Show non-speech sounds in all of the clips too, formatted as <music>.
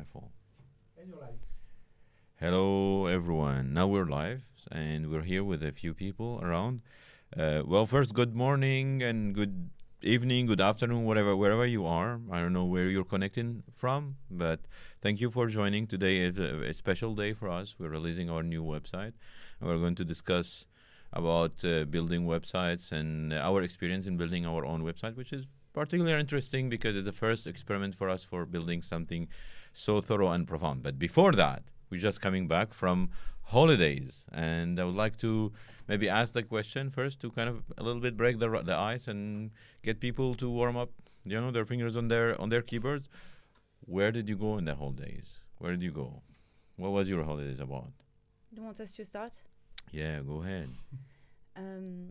my fault. Hello, everyone. Now we're live, and we're here with a few people around. Uh, well, first, good morning and good evening, good afternoon, whatever, wherever you are. I don't know where you're connecting from, but thank you for joining. Today is a, a special day for us. We're releasing our new website, and we're going to discuss about uh, building websites and our experience in building our own website, which is particularly interesting because it's the first experiment for us for building something so thorough and profound. But before that, we're just coming back from holidays, and I would like to maybe ask the question first to kind of a little bit break the the ice and get people to warm up, you know, their fingers on their on their keyboards. Where did you go in the holidays? Where did you go? What was your holidays about? You want us to start? Yeah, go ahead. Um,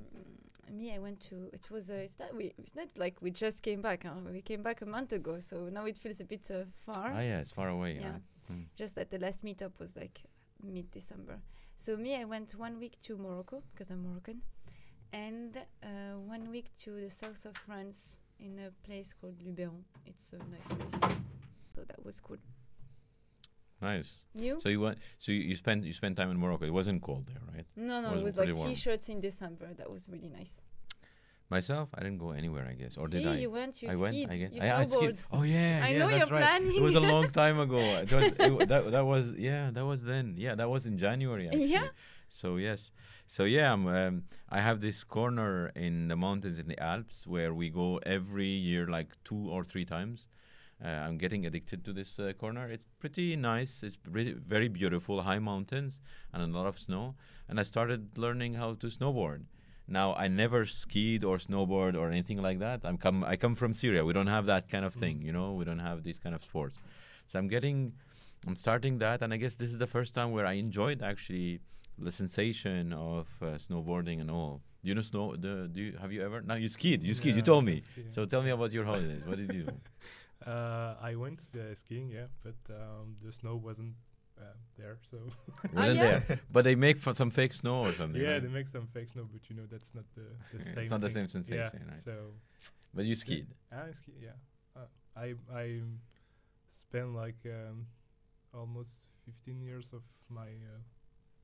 me, I went to. It was. Uh, it's not. We. It's not like we just came back. Huh? We came back a month ago, so now it feels a bit uh, far. Ah, yeah, it's far away. Yeah. Mm. Just that the last meetup was like mid-December. So me, I went one week to Morocco because I'm Moroccan, and uh, one week to the south of France in a place called Luberon. It's a nice place. So that was cool. Nice. You? So you went. So you, you spent you spent time in Morocco. It wasn't cold there, right? no, no, was it was like warm. t-shirts in December. That was really nice. Myself, I didn't go anywhere. I guess, or See, did I? you went, you I skied, went. I guess. you I, I snowboard. skied. Oh yeah. I yeah, know that's you're right. It was a long time <laughs> ago. It was, it, that, that was yeah. That was then. Yeah, that was in January. Actually. Yeah? So yes. So yeah, um, um, I have this corner in the mountains in the Alps where we go every year, like two or three times. Uh, I'm getting addicted to this uh, corner. It's pretty nice. It's pretty, very beautiful, high mountains and a lot of snow. And I started learning how to snowboard. Now I never skied or snowboard or anything like that. I'm come I come from Syria. We don't have that kind of thing, you know. We don't have these kind of sports. So I'm getting I'm starting that and I guess this is the first time where I enjoyed actually the sensation of uh, snowboarding and all. Do You know snow the do you, have you ever No, you skied. You skied. You told me. So tell me about your holidays. What did you do? <laughs> Uh, I went uh, skiing, yeah, but um, the snow wasn't uh, there, so <laughs> Wasn't yeah? there? But they make f- some fake snow or something. yeah, right? they make some fake snow, but you know that's not the, the <laughs> same. it's not the same sensation, Yeah, right? so But you skied. I ski, yeah. Uh, I I spent like um, almost 15 years of my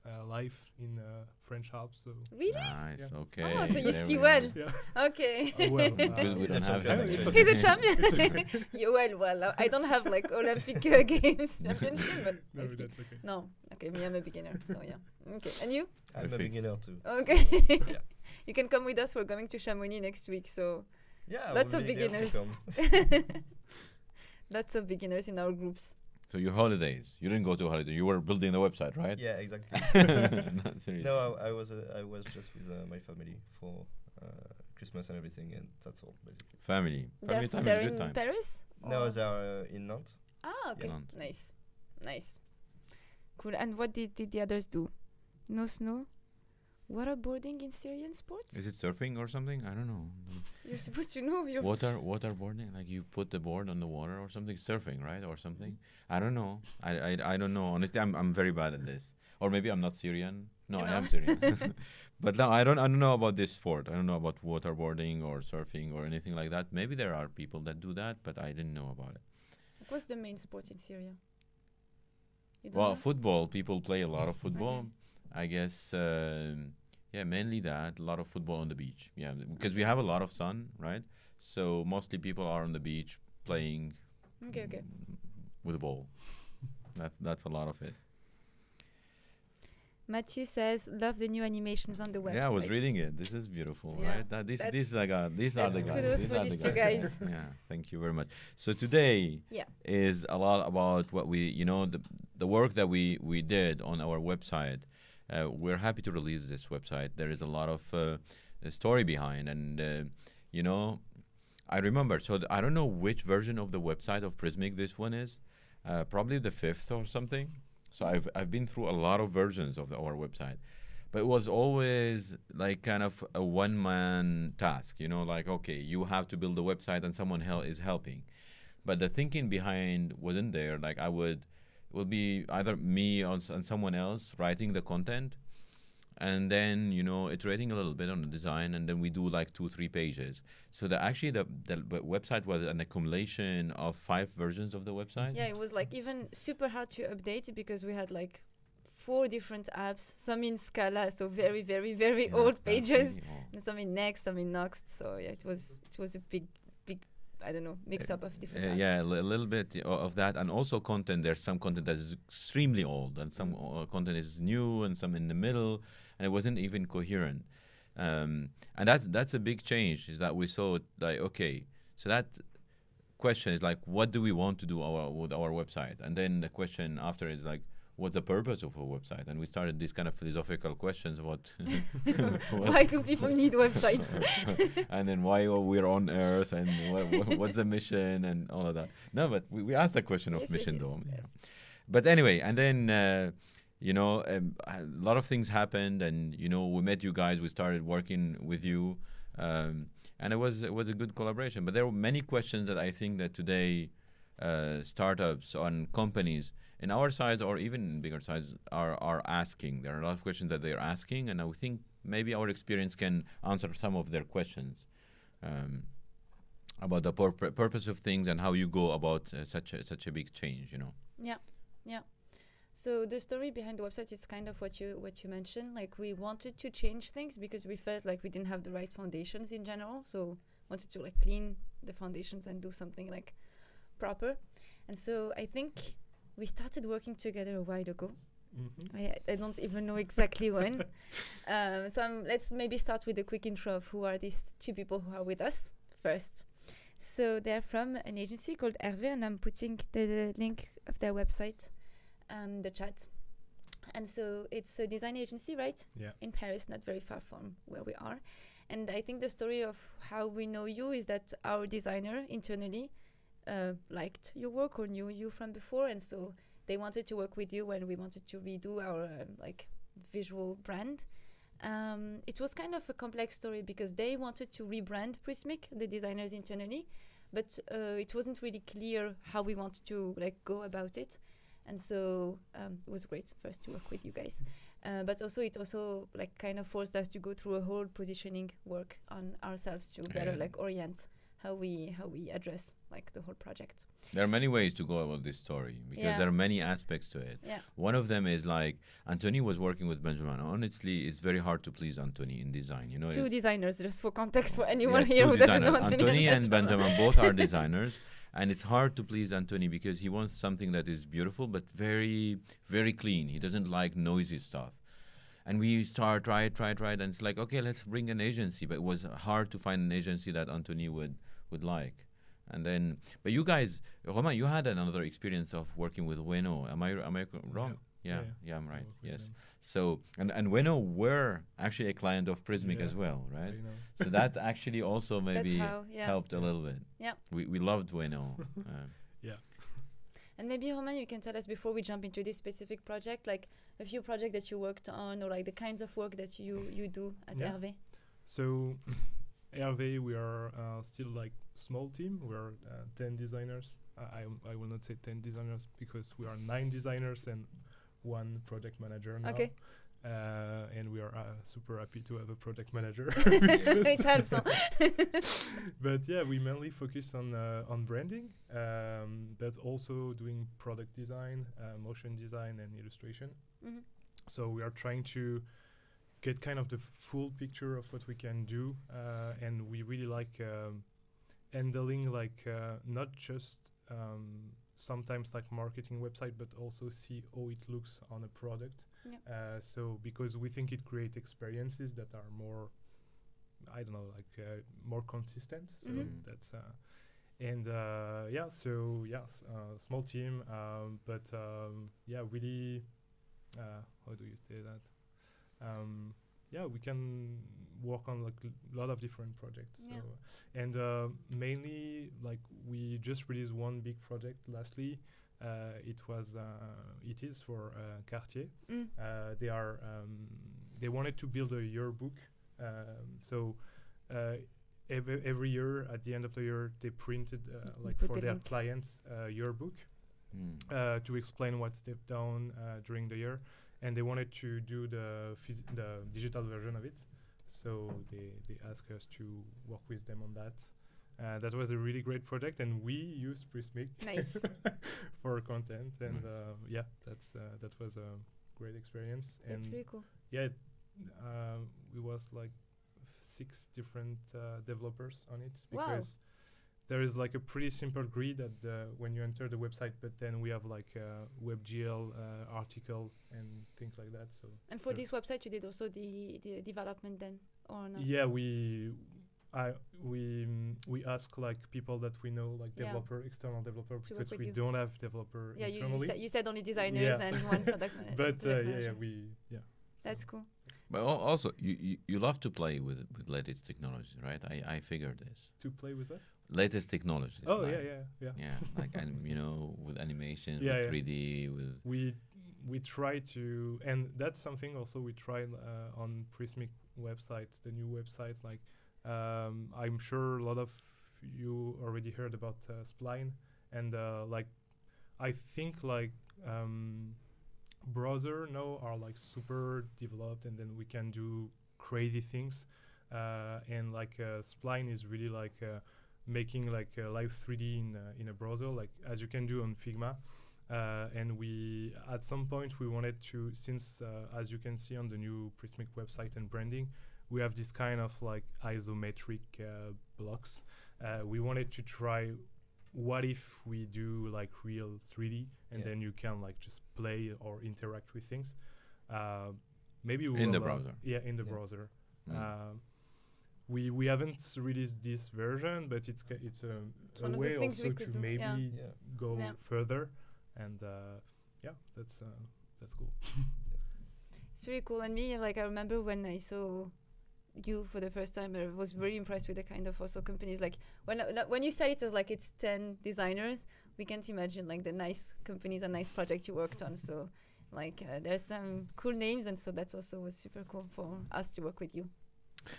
uh, life in uh, French Alps, so Really? Nice. Yeah. Okay. Oh, so you ski well. yeah. <laughs> Okay. Oh, well, <laughs> We, uh, He's a don't have champion, him. actually. He's a champion. <laughs> you well, well. uh, I don't have like Olympic uh, games championship, but no, I ski. that's okay. No, okay, me, I'm a beginner, so yeah. Okay, and you? I'm a beginner too. Okay. Yeah. you can come with us. We're going to Chamonix next week, so Yeah, Lots we'll of be beginners. lots of beginners in our groups. So your holidays, you didn't go to a holiday. You were building the website, right? Yeah, exactly. <laughs> no, seriously. no, I, I was uh, I was just with uh, my family for uh, Christmas and everything, and that's all basically. Family. They're, time they're is in good time. Paris. No, or- they are uh, in Nantes. Ah, okay. Nantes. Nice, nice, cool. And what did, did the others do? No snow. Waterboarding in Syrian sports? Is it surfing or something? I don't know. You're supposed to know. You're Water waterboarding, like you put the board on the water or something. Surfing, right, or something. Mm-hmm. I don't know. I, I, I don't know. Honestly, I'm I'm very bad at this. Or maybe I'm not Syrian. No, You I am Syrian. <laughs> <laughs> but no, I don't. I don't know about this sport. I don't know about waterboarding or surfing or anything like that. Maybe there are people that do that, but I didn't know about it. What's the main sport in Syria? Well, know? football. People play a lot of <laughs> football. I guess. um yeah, mainly that. A lot of football on the beach. Yeah, because we have a lot of sun, right? So mostly people are on the beach playing Okay, okay. with a ball. That's that's a lot of it. Matthew says, "Love the new animations on the website." Yeah, I was reading it. This is beautiful, Yeah, right? That, this these like uh, these are the guys. these for are the two guys. <laughs> yeah, thank you very much. So today Yeah. is a lot about what we, you know, the the work that we we did on our website. Uh, we're happy to release this website. There is a lot of uh, story behind, and uh, you know, I remember. So I don't know which version of the website of Prismic this one is. Uh, probably the fifth or something. So I've I've been through a lot of versions of the, our website, but it was always like kind of a one man task. You know, like okay, you have to build a website and someone hel- is helping, but the thinking behind wasn't there. Like I would, would be either me or s- and someone else writing the content, and then you know iterating a little bit on the design, and then we do like two three pages. So the actually the the website was an accumulation of five versions of the website. Yeah, it was like even super hard to update because we had like four different apps, some in Scala, so very, very, very Yeah, old pages, and some in Next, some in next So yeah, it was it was a big, I don't know, mix up of different Uh, yeah, a little bit of that, and also content. There's some content that is extremely old, and some uh, content is new, and some in the middle, and it wasn't even coherent. Um, and that's that's a big change. Is that we saw like okay, so that question is like, what do we want to do our with our website? And then the question after is like, what's the purpose of a website? And we started these kind of philosophical questions what- <laughs> <laughs> Why do people <laughs> need websites? and then why are we on Earth and what, what, what's the mission and all of that. No, but we, we asked the question of Yes, yes, mission yes, though. yes. yeah. But anyway, and then uh, you know um, a lot of things happened, and you know we met you guys. We started working with you, um, and it was it was a good collaboration. But there were many questions that I think that today uh, startups and companies in our size or even bigger size are are asking. There are a lot of questions that they are asking, and I think maybe our experience can answer some of their questions um, about the purp- purpose of things and how you go about uh, such a, such a big change. You know. Yeah, yeah. So the story behind the website is kind of what you what you mentioned. Like we wanted to change things because we felt like we didn't have the right foundations in general. So wanted to like clean the foundations and do something like proper. And so I think we started working together a while ago. Mhm. I, I don't even know exactly when. <laughs> Um, so um, let's maybe start with a quick intro of who are these two people who are with us first. So they're from an agency called Hervé, and I'm putting the, the link of their website, um, the chat. And so it's a design agency, right? Yeah. In Paris, not very far from where we are. And I think the story of how we know you is that our designer internally uh, liked your work or knew you from before, and so they wanted to work with you when we wanted to redo our um, like visual brand. Um, it was kind of a complex story because they wanted to rebrand Prismic, the designers internally, but uh, it wasn't really clear how we wanted to like go about it, and so um, it was great first to work with you guys. Uh, but also, it also like kind of forced us to go through a whole positioning work on ourselves to better Yeah. like orient how we how we address like the whole project. There are many ways to go about this story because Yeah. there are many aspects to it. Yeah. One of them is like Anthony was working with Benjamin. Honestly, it's very hard to please Anthony in design. You know, Two designers, just for context for anyone two here who doesn't know. Anthony, Anthony and <laughs> Benjamin both are designers, and it's hard to please Anthony because he wants something that is beautiful but very, very clean. He doesn't like noisy stuff. And we start try try try and it's like okay, let's bring an agency, but it was hard to find an agency that Anthony would would like. And then, but you guys, Romain, you had another experience of working with Weno. Am I am I wrong? Yeah, yeah, yeah. I'm right. Yes. them. So and and Weno were actually a client of Prismic Yeah, as well, right? So that <laughs> actually also maybe how, yeah. helped a little bit. Yeah. We we loved Bueno. uh, <laughs> And maybe Romain, you can tell us before we jump into this specific project, like a few projects that you worked on, or like the kinds of work that you you do at Yeah. Hervé. So, <clears throat> Hervé, we are uh, still like small team. We are uh, ten designers. I, I I will not say ten designers because we are nine designers and one project manager now. Okay. Uh, and we are uh, super happy to have a project manager. <laughs> <laughs> it helps. <laughs> but yeah, we mainly focus on uh, on branding, um, but also doing product design, uh, motion design, and illustration. Mhm. So we are trying to get kind of the full picture of what we can do, uh, and we really like um, handling like uh, not just um, sometimes like marketing website, but also see how it looks on a product. Yeah. Uh, so because we think it creates experiences that are more, I don't know, like uh, more consistent. So Mhm. that's uh, and uh, yeah, so yes, uh, small team, um, but um, yeah, really, uh, how do you say that? Um, yeah, we can work on like a lot of different projects. Yeah. So, and uh, mainly like we just released one big project lastly. Uh, it was uh, it is for uh, Cartier. Mm. Uh, they are um, they wanted to build a yearbook. Um, so uh, every every year at the end of the year they printed uh, like Put for their clients uh, yearbook mm. uh, to explain what they've done uh, during the year. And they wanted to do the phys- the digital version of it. So they they asked us to work with them on that. Uh, that was a really great project, and we used Prismic Nice. <laughs> for content, and Nice. uh, yeah, that's uh, that was a great experience. And That's really cool. yeah, it, uh, we was like six different uh, developers on it Wow. Because there is like a pretty simple grid at the when you enter the website, but then we have like a WebGL uh, article and things like that. So And for this website, you did also the, the development then, or not? yeah, we. I we mm, we ask like people that we know like Yeah. developer external developer To because we you. don't have developer Yeah, you, you, internally. said, you said only designers Yeah. and one product <laughs> manager. but uh, yeah, yeah, we yeah. so- That's cool. But al- also, you, you, you love to play with with latest technology, right? I, I figured this. to play with that. Latest technology. Oh yeah, yeah, yeah. Yeah, like <laughs> and you know, with animation, Yeah, with yeah. 3D, with we we try to and that's something also we try uh, on prismic website the new website like um, i'm sure a lot of you already heard about uh, spline and uh, like i think like um, browser now are like super developed and then we can do crazy things uh, and like uh, spline is really like uh, making like uh, live 3d in, uh, in a browser like as you can do on figma uh, and we at some point we wanted to since uh, as you can see on the new prismic website and branding we have this kind of like isometric uh, blocks uh, we wanted to try what if we do like real 3d and Yeah. then you can like just play or interact with things uh, maybe we In the will, uh, browser. yeah in the Yeah. browser Mm. um, we we haven't released this version, but it's ca- it's a, It's a one of way also to do, maybe yeah. Yeah. go Yeah. further, and uh, yeah, that's uh, that's cool. <laughs> It's really cool. And me, like, I remember when I saw you for the first time, I was very impressed with the kind of also companies. Like, when I- when you said it as like it's 10 designers, we can't imagine like the nice companies and nice projects you worked on. So, like, uh, there's some cool names. And so that's also was super cool for us to work with you.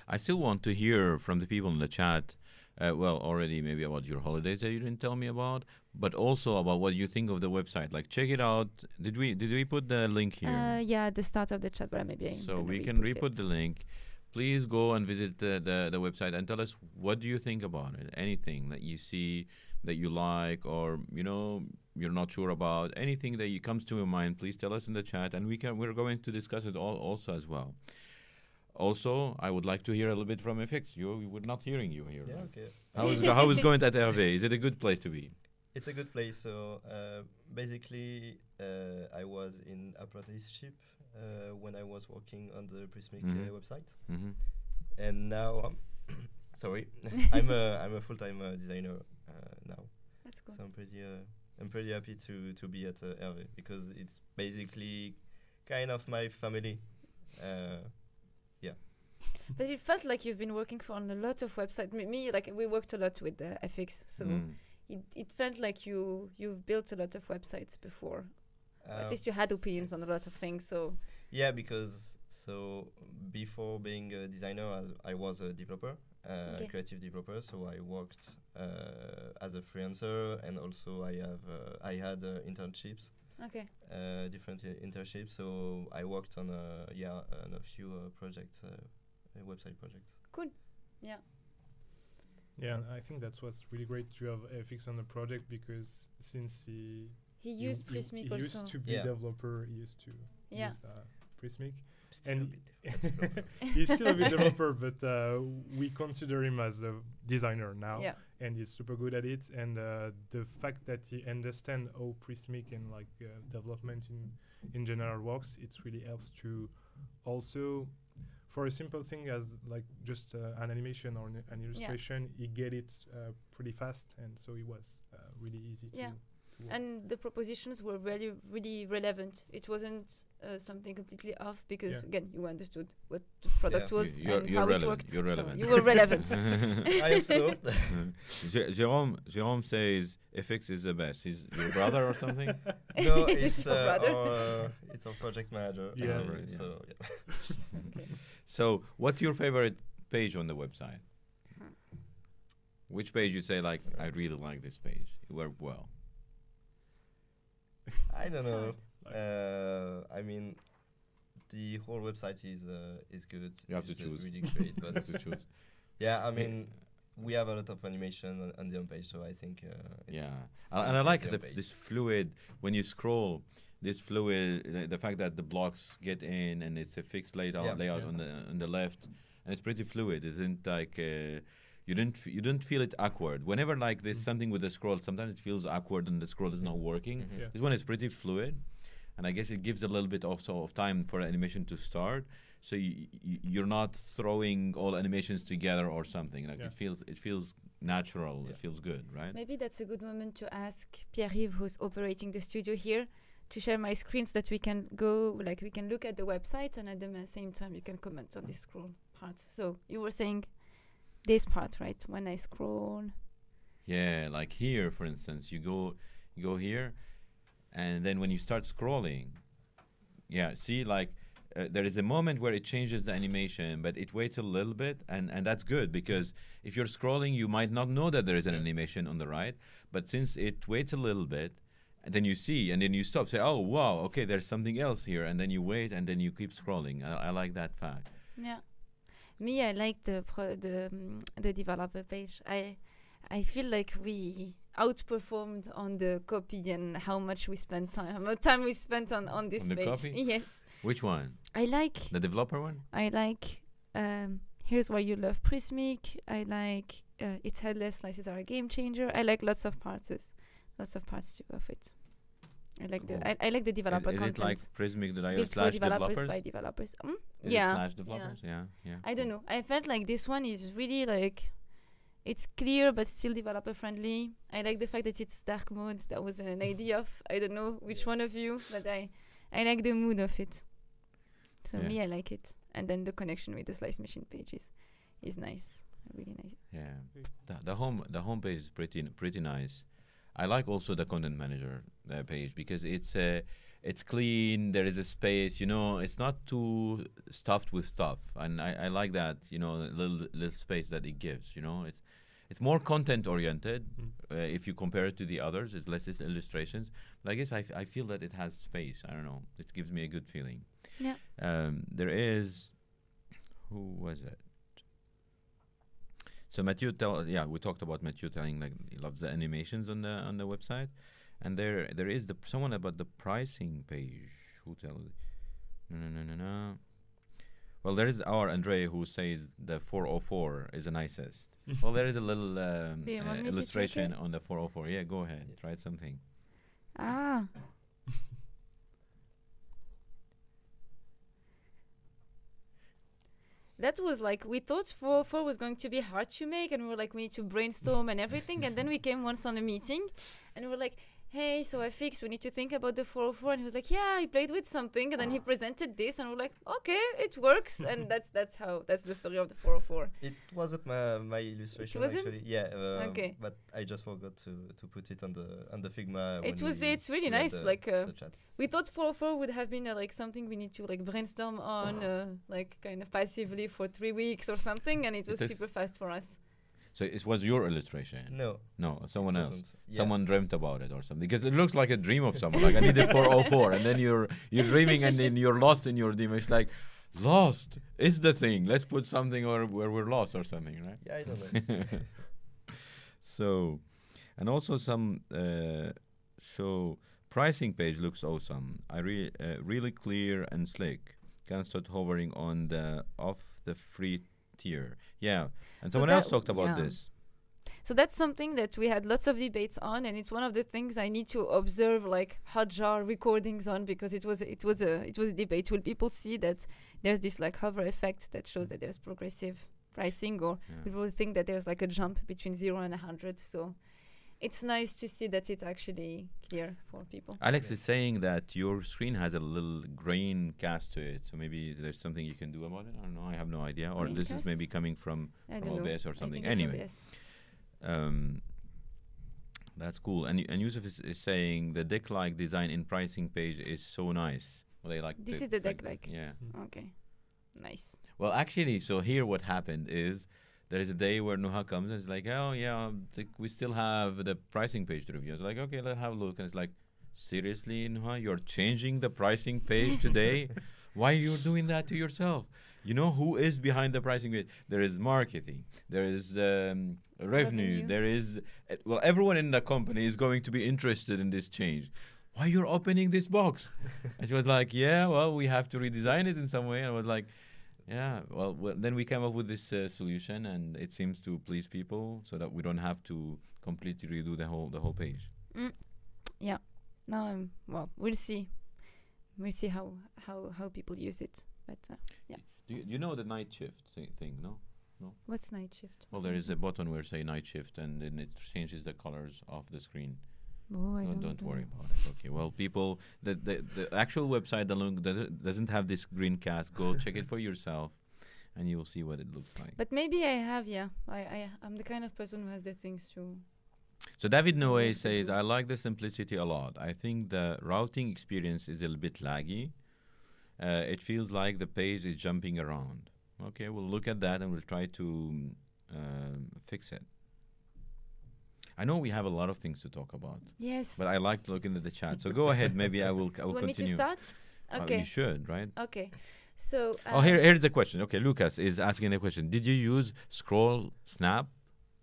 I still want to hear from the people in the chat. Uh, well, already maybe about your holidays that you didn't tell me about, but also about what you think of the website. Like, check it out. Did we did we put the link here? Uh, yeah, at the start of the chat, but maybe. So we can re-put re-put it. the link. Please go and visit the, the, the website and tell us what do you think about it. Anything that you see that you like or you know you're not sure about. Anything that you comes to your mind, please tell us in the chat, and we can we're going to discuss it all also as well. Also, I would like to hear a little bit from FX. You we're not hearing you here. Yeah, right? okay. How is go- how is going at Hervé? Is it a good place to be? It's a good place. So uh, basically, uh, I was in apprenticeship uh, when I was working on the Prismic Mhm. uh, website, hmm and now I'm <coughs> sorry, <laughs> I'm a I'm a full time uh, designer uh, now. That's cool. So I'm pretty uh, I'm pretty happy to to be at uh, Hervé because it's basically kind of my family. But it felt like you've been working for on a lot of websites. Me, me, like we worked a lot with uh, FX, so Mm. it, it felt like you you've built a lot of websites before. At uh, least you had opinions on a lot of things. So Yeah, because so before being a designer, as I was a developer, uh, creative developer. So I worked uh, as a freelancer, and also I have uh, I had uh, internships, okay, uh, different i- internships. So I worked on a yeah on a few uh, projects, uh, uh, website projects. Cool. Yeah, Yeah, and I think that's what's really great to have FX on the project because since he he he used w- he, Prismic he also. used to be Yeah. developer, he used to Yeah. use uh, Prismic. Still And a bit developer. <laughs> he's still a bit developer, but uh, we consider him as a designer now. yeah, and he's super good at it. And uh, the fact that he understands how Prismic and like uh, development in in general works, it really helps to also for a simple thing as like just uh, an animation or an, an illustration, he get it uh, pretty fast, and so it was uh, really easy Yeah. to. To work. and the propositions were really really relevant. It wasn't uh, something completely off because Yeah. again you understood what the product Yeah. was You- you're- and you're how relevant, it worked. you're so relevant. you were relevant. <laughs> I hope so. <laughs> Jerome Jerome says FX is the best. He's your brother or something? <laughs> no, It's it's uh, our, uh, it's our project manager. Yeah, actually, yeah. So yeah. So, what's your favorite page on the website? Hmm. Which page you say like I really like this page? It worked well. <laughs> I don't know. Uh, I mean, the whole website is uh, is good. You have to choose. Really great, but have to choose. yeah, I mean, we have a lot of animation on, on the homepage, so I think uh, it's Yeah, Uh, and I like the the, this fluid when you scroll. This fluid, the, the fact that the blocks get in and it's a fixed layout Yeah. layout Yeah. on the on the left, and it's pretty fluid. Isn't like uh, you didn't f- you don't feel it awkward. Whenever like there's Mm. something with the scroll, sometimes it feels awkward and the scroll is not working. Mhm. Yeah. This one is pretty fluid, and I guess it gives a little bit also of time for animation to start. So you, you you're not throwing all animations together or something. Like Yeah. it feels it feels natural. Yeah. It feels good, right? Maybe that's a good moment to ask Pierre-Yves, who's operating the studio here, to share my screen so that we can go, like we can look at the website and at the same time you can comment on the scroll parts. So you were saying this part, right? When I scroll, Yeah, like here, for instance, you go you go here, and then when you start scrolling, yeah, see, like uh, there is a moment where it changes the animation, but it waits a little bit, and and that's good because if you're scrolling, you might not know that there is an Yeah. animation on the right, but since it waits a little bit. And then you see, and then you stop. Say, "Oh, wow, okay, there's something else here." And then you wait, and then you keep scrolling. I, I like that fact. yeah. Me, I like the pro- the um, the developer page. I I feel like we outperformed on the copy and how much we spent time, how much time we spent on on this On page. copy? Yes, Which one? I like The developer one? I like um, Here's Why You Love Prismic. I like uh, It's Headless Slices Are a Game Changer. I like lots of parts. Lots of parts of it. I like Cool. the I, I like the Is, developer is content it like Prismic.io slash developers, developers? by developers. Mm? Is yeah. slash yeah. developers? Yeah, yeah. I don't know. I felt like this one is really like it's clear but still developer friendly. I like the fact that it's dark mode. That was an <laughs> idea of I don't know which Yeah. one of you, but I I like the mood of it. So Yeah. me, I like it, and then the connection with the slice machine pages is nice, really nice. Yeah, the, the home the homepage is pretty pretty nice. I like also the content manager uh, page because it's uh, it's clean. There is a space. You know, it's not too stuffed with stuff, and I, I like that. You know, little little space that it gives. You know, it's it's more content oriented. Mm. Uh, if you compare it to the others, it's less it's illustrations. But I guess I, f- I feel that it has space. I don't know. It gives me a good feeling. Yeah. Um, there is, who was it? So Mathieu tell yeah we talked about Mathieu telling like he loves the animations on the on the website, and there there is the someone about the pricing page who tells no no no no no. Well, there is our Andre who says the 404 is the nicest. <laughs> well, there is a little um, uh, want me to check illustration on the 404. Yeah, go ahead, Yeah. try something. Ah. That was like we thought four four was going to be hard to make, and we were like, we need to brainstorm and everything. and then we came once on a meeting, and we were like, hey, so I fixed. We need to think about the 404. And he was like, yeah, I played with something, and then he presented this, and we're like, okay, it works. and <laughs> that's that's how that's the story of the 404. It wasn't my my illustration wasn't? actually. Yeah. Um, Okay. But I just forgot to to put it on the on the Figma. It was it's really nice. the- like uh, we thought 404 would have been uh, like something we need to like brainstorm on <laughs> uh, like kind of passively for three weeks or something and it It was is- super fast for us So it was your illustration? No. No, someone else. Yeah. Someone dreamt about it or something because it looks like a dream of someone. Like I need a 404, and then you're you're dreaming, and then you're lost in your dream. It's like lost is the thing. Let's put something or where we're lost or something, right? Yeah, I don't know. <laughs> so, and also some uh, so pricing page looks awesome. I re- uh, really clear and slick. Can start hovering on the off the free tier. Yeah, and So someone else talked about yeah. this. so that's something that we had lots of debates on and it's one of the things i need to observe like hotjar recordings on because it was it was a it was a debate will people see that there's this like hover effect that shows that there's progressive pricing or Yeah. people think that there's like a jump between 0 and 100 so it's nice to see that it's actually clear for people Alex Yeah. is saying that your screen has a little grain cast to it, so maybe there's something you can do about it. I don't know. I have no idea. Or Grain this is maybe coming from from don't know. OBS or something. Anyway, um, that's cool. And y- and Yusuf is, is saying the deck-like design in pricing page is so nice. Well, they like This the is the fact deck-like. Yeah. Okay, nice. Well, actually, so here what happened is there is a day where Nuha comes and it's like, oh yeah, we still have the pricing page to review. It's like, okay, let's have a look. And it's like, seriously, Nuha, you're changing the pricing page today? <laughs> Why you're doing that to yourself? You know who is behind the pricing page? There is marketing, there is um, revenue, Revenue. there is uh, well, everyone in the company is going to be interested in this change. Why you're opening this box? <laughs> and she was like, Yeah, well, we have to redesign it in some way. And I was like, Yeah, well, well then we came up with this uh, solution, and it seems to please people, so that we don't have to completely redo the whole the whole page. Mm. Yeah. Now I'm well. We'll see. We'll see how how how people use it. But uh, Do you, you know the night shift thing? No? No. what's night shift? Well, there is a button where say night shift, and then it changes the colors of the screen. Oh, I No, don't, don't know. worry about it. Okay. Well, people, the the, the actual website alone that doesn't have this green cast, Go check it for yourself, and you will see what it looks like. But maybe I have. Yeah. I I I'm the kind of person who has the things to. So David Noe says, "I like the simplicity a lot. I think the routing experience is a little bit laggy. Uh, it feels like the page is jumping around. Okay, we'll look at that and we'll try to um, fix it. I know we have a lot of things to talk about, Yes. but I like looking at the chat. So go <laughs> ahead. Maybe I will. I will Want me to continue. start? Uh, Okay. you should, right? okay. So. oh, here, um, here's the question. Okay, Lucas is asking a question. Did you use scroll snap?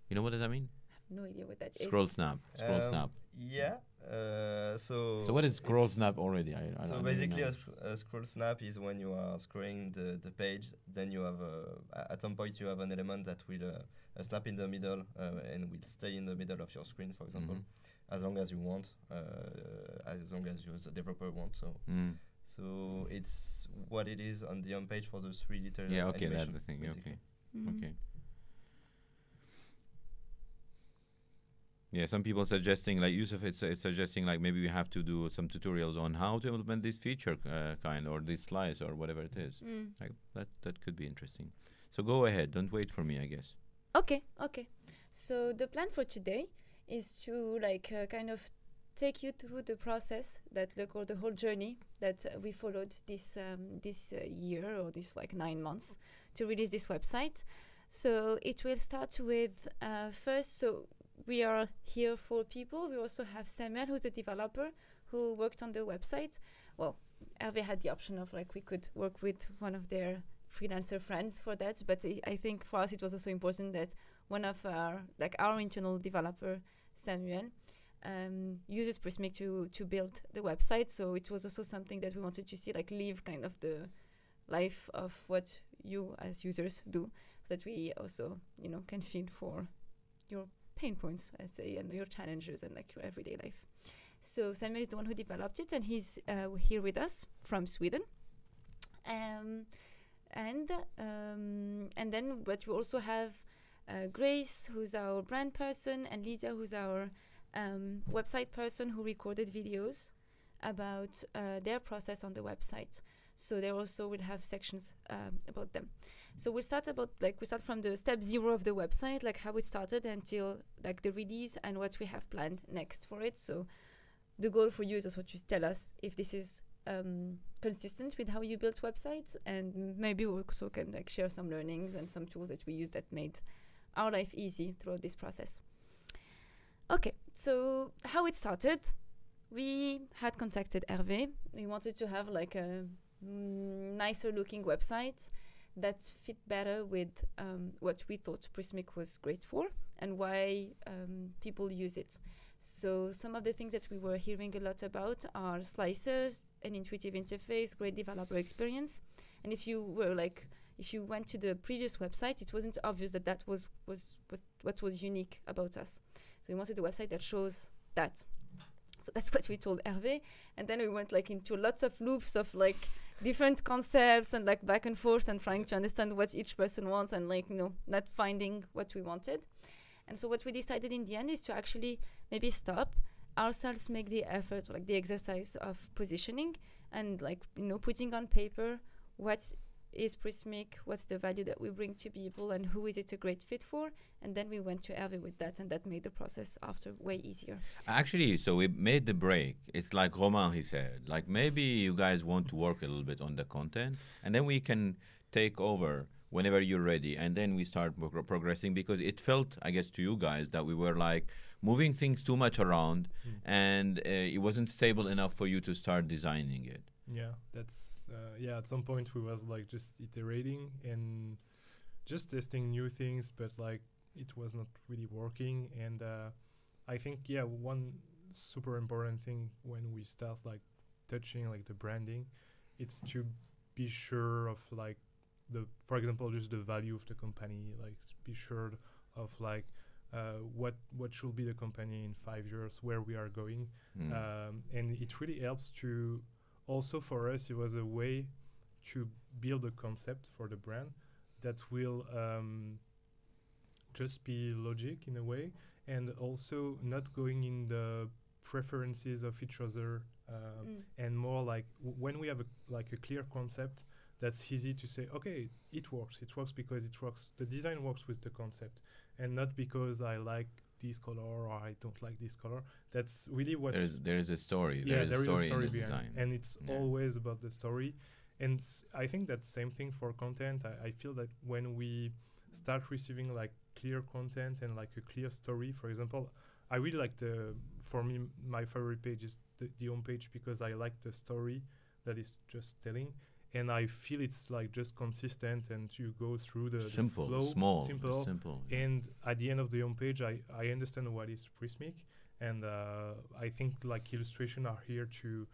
You know what does that mean? No idea what that is. Scroll snap. Scroll Um, snap. Yeah. Uh, so. So what is scroll snap already? I, I, I So don't basically, know. a, a scroll snap is when you are scrolling the, the page, then you have a, a- at some point you have an element that will uh, snap in the middle uh, and will stay in the middle of your screen, for example, Mhm. as long as you want, uh, as long as you as a developer want. So Mm. so it's what it is on the home page for the three little Yeah, okay, that's the thing. basically. Okay, Mhm. okay. Yeah, some people suggesting, like Yusuf is, is suggesting, like maybe we have to do some tutorials on how to implement this feature uh, kind or this slice or whatever it is. Mm. Like that, that could be interesting. So go ahead. Don't wait for me. I guess. Okay, okay. So the plan for today is to like uh, kind of take you through the process that like or the whole journey that uh, we followed this um, this uh, year or this like nine months to release this website. So it will start with uh, first. So we are here for people. We also have Samuel, who's a developer who worked on the website. Well, Hervé had the option of like we could work with one of their freelancer friends for that, but I I think for us it was also important that one of our like our internal developer Samuel um, uses Prismic to to build the website. So it was also something that we wanted to see like live kind of the life of what you as users do, so that we also you know can feel for your pain points, let's say, and your challenges and like your everyday life. So Samuel is the one who developed it, and he's uh, here with us from Sweden. Um, and um, and then but we also have uh, Grace, who's our brand person, and Lydia, who's our um, website person who recorded videos about uh, their process on the website. So they also will have sections um, about them. So we'll start about like we start from the step zero of the website, like how it started until like the release and what we have planned next for it. So the goal for you is also to tell us if this is um, consistent with how you built websites, and maybe we also can like share some learnings and some tools that we use that made our life easy throughout this process. Okay, so how it started, we had contacted Hervé. We wanted to have like a nicer looking websites that fit better with um, what we thought Prismic was great for and why um, people use it. So some of the things that we were hearing a lot about are slices, an intuitive interface, great developer experience. And if you were like, if you went to the previous website, it wasn't obvious that that was was what what was unique about us. So we wanted a website that shows that. So that's <laughs> what we told Hervé, and then we went like into lots of loops of like different concepts and like back and forth and trying to understand what each person wants and like you know not finding what we wanted. And so what we decided in the end is to actually maybe stop ourselves make the effort like the exercise of positioning and like you know putting on paper what is Prismic, what's the value that we bring to people and who is it a great fit for and then we went to Hervé with that and that made the process after way easier. Actually, so we made the break. It's like Romain, he said. Like maybe you guys want to work a little bit on the content, and then we can take over whenever you're ready, and then we start progr- progressing because it felt, I guess, to you guys that we were like moving things too much around, and uh, it wasn't stable enough for you to start designing it. Yeah, that's uh, yeah. At some point, we was like just iterating and just testing new things, but like it was not really working. And uh, I think yeah, one super important thing when we start like touching like the branding, it's to be sure of like the, for example, just the value of the company. Like be sure of like uh, what what should be the company in five years, where we are going, Mm. um, and it really helps to also for us it was a way to build a concept for the brand that will um, just be logic in a way and also not going in the preferences of each other um, Mm. and more like w- when we have a, like a clear concept that's easy to say okay it works it works because it works the design works with the concept and not because i like this color or i don't like this color that's really what There's there is a story. yeah there is there a is story, a story in behind design. and it's Yeah. always about the story and s- i think that same thing for content I, I feel that when we start receiving like clear content and like a clear story for example i really like the for me my favorite page is the, the home page because i like the story that is just telling and i feel it's like just consistent and you go through the, the simple, flow, small, simple simple. and at the end of the home page i, I understand what is prismic and uh, i think like illustration are here to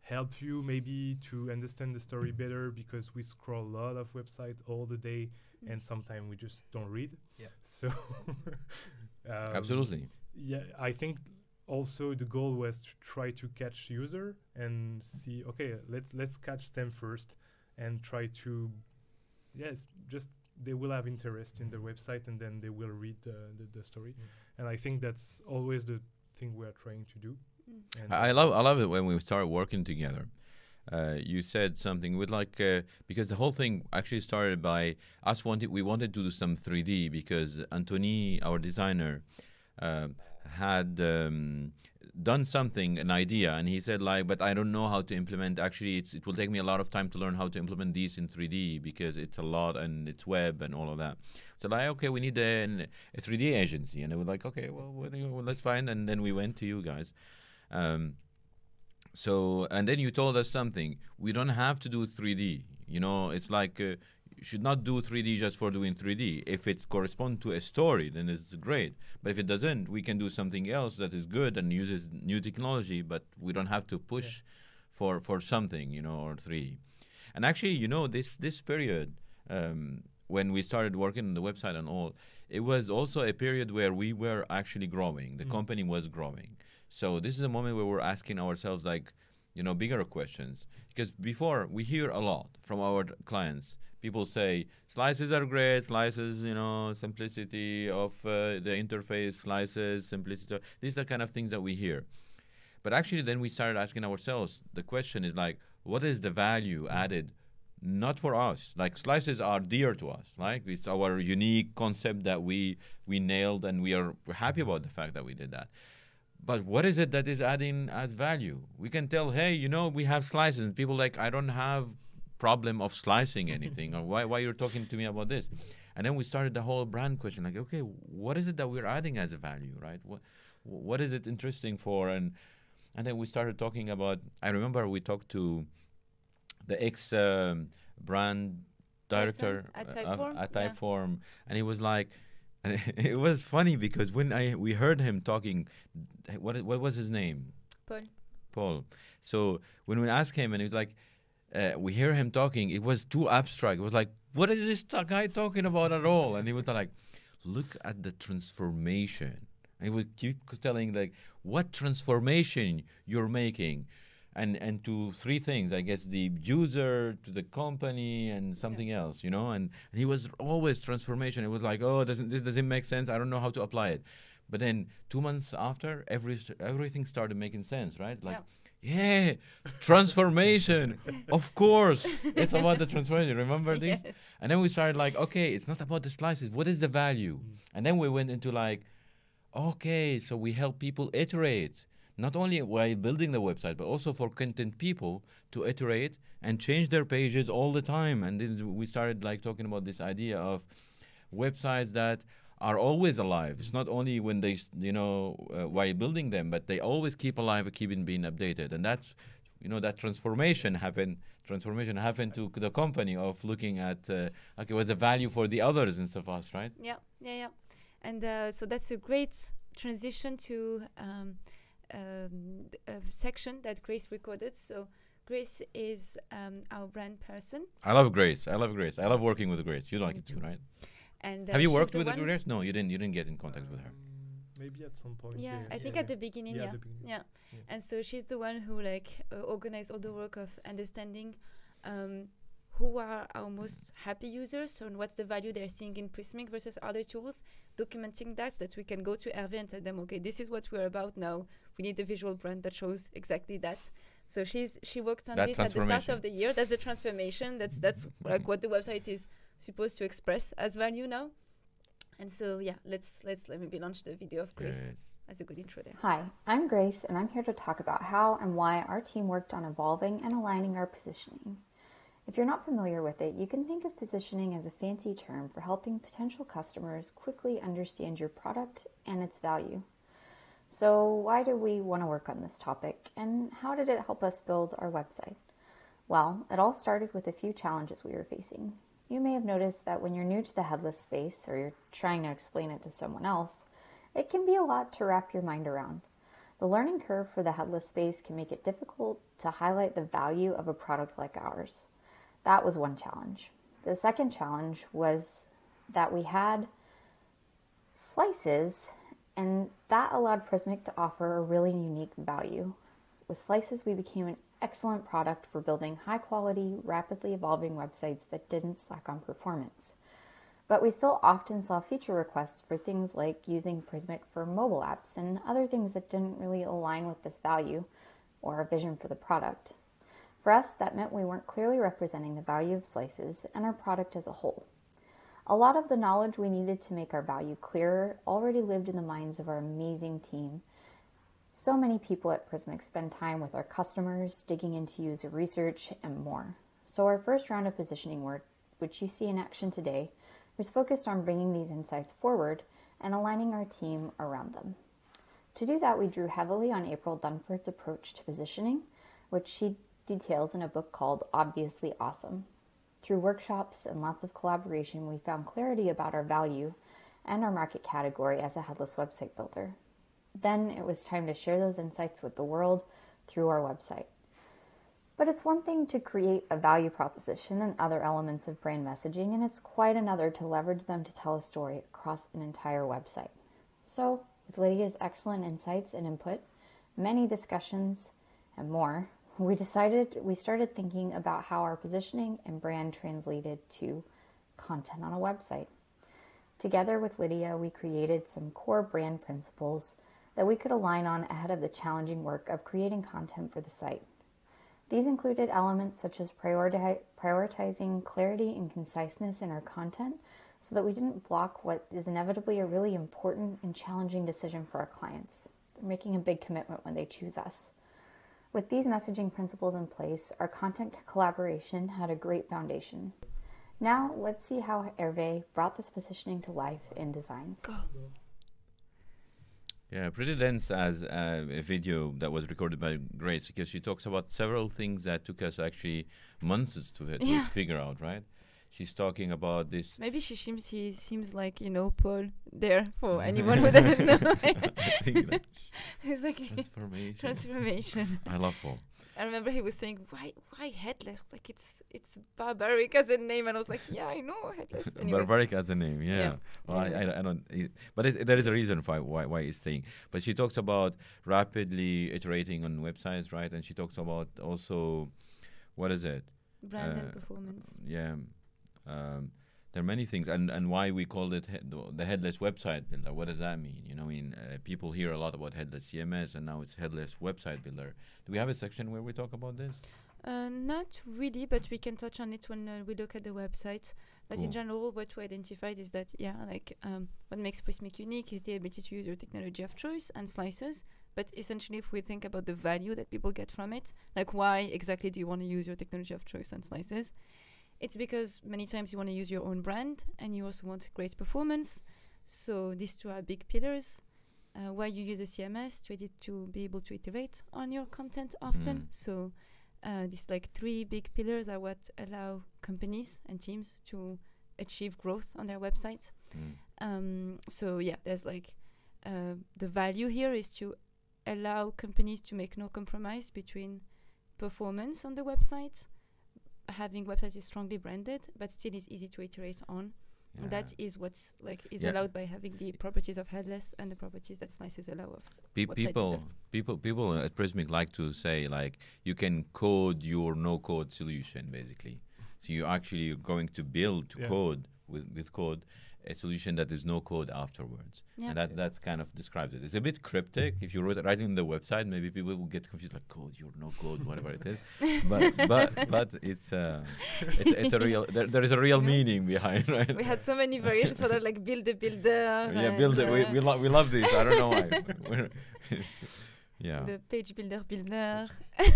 help you maybe to understand the story better because we scroll a lot of websites all the day Mm. and sometimes we just don't read Yeah. so <laughs> um, Absolutely. yeah i think also the goal was to try to catch user and see okay let's let's catch them first and try to yes just they will have interest in the website and then they will read the, the, the story and i think that's always the thing we are trying to do Mm. and I I love I love it when we start working together. Uh, you said something with like uh, because the whole thing actually started by us wanted we wanted to do some 3D because Anthony, our designer, uh, had um, done something an idea and he said like but I don't know how to implement actually it's, it will take me a lot of time to learn how to implement these in 3D because it's a lot and it's web and all of that. So like okay we need a, a 3D agency and they were like okay well, well let's find and then we went to you guys. Um, so and then you told us something. We don't have to do 3D. You know, it's like uh, you should not do 3D just for doing 3D. If it corresponds to a story, then it's great. But if it doesn't, we can do something else that is good and uses new technology. But we don't have to push for for something, you know, or 3D. And actually, you know, this this period um, when we started working on the website and all, it was also a period where we were actually growing. The Mm. company was growing. So this is a moment where we're asking ourselves like, you know, bigger questions. Because before we hear a lot from our clients. People say slices are great, slices, you know, simplicity of uh, the interface, slices, simplicity. These are kind of things that we hear. But actually, then we started asking ourselves the question is like, what is the value added? Not for us. Like slices are dear to us. Like it's our unique concept that we we nailed, and we are happy about the fact that we did that. But what is it that is adding as value? We can tell, hey, you know, we have slices. And people like, I don't have problem of slicing <laughs> anything, or why why you're talking to me about this? And then we started the whole brand question, like, okay, what is it that we're adding as a value, right? What what is it interesting for? And and then we started talking about. I remember we talked to the ex um, brand director at uh, Typeform, yeah. Typeform, and he was like, and <laughs> it was funny because when I we heard him talking, what what was his name? Paul. Paul. So when we asked him, and he was like, uh, we hear him talking, it was too abstract. It was like, what is this guy talking about at all? And he was like, look at the transformation. And he would keep telling like, what transformation you're making. And, and to three things, I guess the user, to the company, and something else, you know. And, and he was always transformation. It was like, oh, doesn't this doesn't make sense? I don't know how to apply it. But then two months after, every everything started making sense, right? Like, yeah, transformation. <laughs> of course, it's about the transformation. Remember this? Yes. And then we started like, okay, it's not about the slices. What is the value? Mm. And then we went into like, okay, so we help people iterate, not only while building the website, but also for content people to iterate and change their pages all the time. And then we started like talking about this idea of websites that are always alive. It's not only when they, you know, uh, while building them, but they always keep alive, keeping being updated. And that's you know that transformation happened transformation happened to the company of looking at uh, okay what's the value for the others instead of us right Yeah, yeah, yeah. And uh, so that's a great transition to um, um, a section that Grace recorded. So Grace is um, our brand person. i love grace i love grace i love working with grace you like Me it too too. right And uh, have you worked with one- grace no you didn't you didn't get in contact with her Um, Maybe at some point. Yeah, Yeah, I think yeah. at the beginning, Yeah, yeah. the beginning. Yeah. Yeah. And so she's the one who like uh, organized all the work of understanding um, who are our most happy users and what's the value they're seeing in Prismic versus other tools, documenting that so that we can go to Hervé and tell them, okay, this is what we're about now. We need a visual brand that shows exactly that. So she's she worked on That this at the start of the year. That's the transformation. That's that's <laughs> like what the website is supposed to express as value now. And so yeah, let's let's let me launch the video of Grace Good. as a good intro there. Hi, I'm Grace, and I'm here to talk about how and why our team worked on evolving and aligning our positioning. If you're not familiar with it, you can think of positioning as a fancy term for helping potential customers quickly understand your product and its value. So, why do we want to work on this topic, and how did it help us build our website? Well, it all started with a few challenges we were facing. You may have noticed that when you're new to the headless space or you're trying to explain it to someone else, it can be a lot to wrap your mind around. The learning curve for the headless space can make it difficult to highlight the value of a product like ours. That was one challenge. The second challenge was that we had slices, and that allowed Prismic to offer a really unique value. With slices, we became an excellent product for building high quality, rapidly evolving websites that didn't slack on performance. But we still often saw feature requests for things like using Prismic for mobile apps and other things that didn't really align with this value or our vision for the product. For us, that meant we weren't clearly representing the value of slices and our product as a whole. A lot of the knowledge we needed to make our value clearer already lived in the minds of our amazing team. So many people at Prismic spend time with our customers, digging into user research, and more. So, our first round of positioning work, which you see in action today, was focused on bringing these insights forward and aligning our team around them. To do that, we drew heavily on April Dunford's approach to positioning, which she details in a book called Obviously Awesome. Through workshops and lots of collaboration, we found clarity about our value and our market category as a headless website builder. Then it was time to share those insights with the world through our website. But it's one thing to create a value proposition and other elements of brand messaging, and it's quite another to leverage them to tell a story across an entire website. So, with Lydia's excellent insights and input, many discussions, and more, we decided we started thinking about how our positioning and brand translated to content on a website. Together with Lydia, we created some core brand principles that we could align on ahead of the challenging work of creating content for the site. These included elements such as prioriti- prioritizing clarity and conciseness in our content so that we didn't block what is inevitably a really important and challenging decision for our clients. They're making a big commitment when they choose us. With these messaging principles in place, our content collaboration had a great foundation. Now, let's see how Hervé brought this positioning to life in designs. Go. Yeah, pretty dense as uh, a video that was recorded by Grace because she talks about several things that took us actually months to, to Yeah. figure out, right? She's talking about this. Maybe she seems she seems like you know Paul there for <laughs> anyone who doesn't know. I think that It's like transformation. transformation. I love Paul. I remember he was saying, "Why, why headless? Like it's it's barbaric as a name." And I was like, "Yeah, I know headless." <laughs> Barbaric as a name, yeah. Yeah. Well, I, I, I don't. It, but it, there is a reason why why it's saying. But she talks about rapidly iterating on websites, right? And she talks about also, what is it? brand and uh, performance. Yeah. Um, there are many things, and, and why we called it he- the- headless website builder. What does that mean? You know, I mean, uh, people hear a lot about headless CMS, and now it's headless website builder. Do we have a section where we talk about this? Uh, not really, but we can touch on it when uh, we look at the website. But in general, what we identified is that yeah, like um, what makes Prismic unique is the ability to use your technology of choice and slices. But essentially, if we think about the value that people get from it, like why exactly do you want to use your technology of choice and slices? It's because many times you want to use your own brand and you also want great performance. So these two are big pillars. Uh, why you use a CMS to, edit, to be able to iterate on your content often. Mm. So uh, these like three big pillars are what allow companies and teams to achieve growth on their websites. Mm. Um, so yeah, there's like uh, the value here is to allow companies to make no compromise between performance on the website, having website is strongly branded, but still is easy to iterate on. And That is what's like is Yeah. allowed by having the properties of headless and the properties that Slices allow of. Pe- people, builder. people, people at Prismic like to say like you can code your no-code solution basically. So you're actually going to build to Yeah. code with with code a solution that is no code afterwards, Yeah. and that that kind of describes it. It's a bit cryptic. If you wrote it right in the website, maybe people will get confused like code, you're no code, whatever it is. <laughs> But but but it's uh, it's, it's a real there, there is a real meaning behind right. we had so many variations for that, like build a builder. yeah, build it. We and, we, uh, lo- we love these. I don't know why. <laughs> Yeah. the page builder builder. <laughs>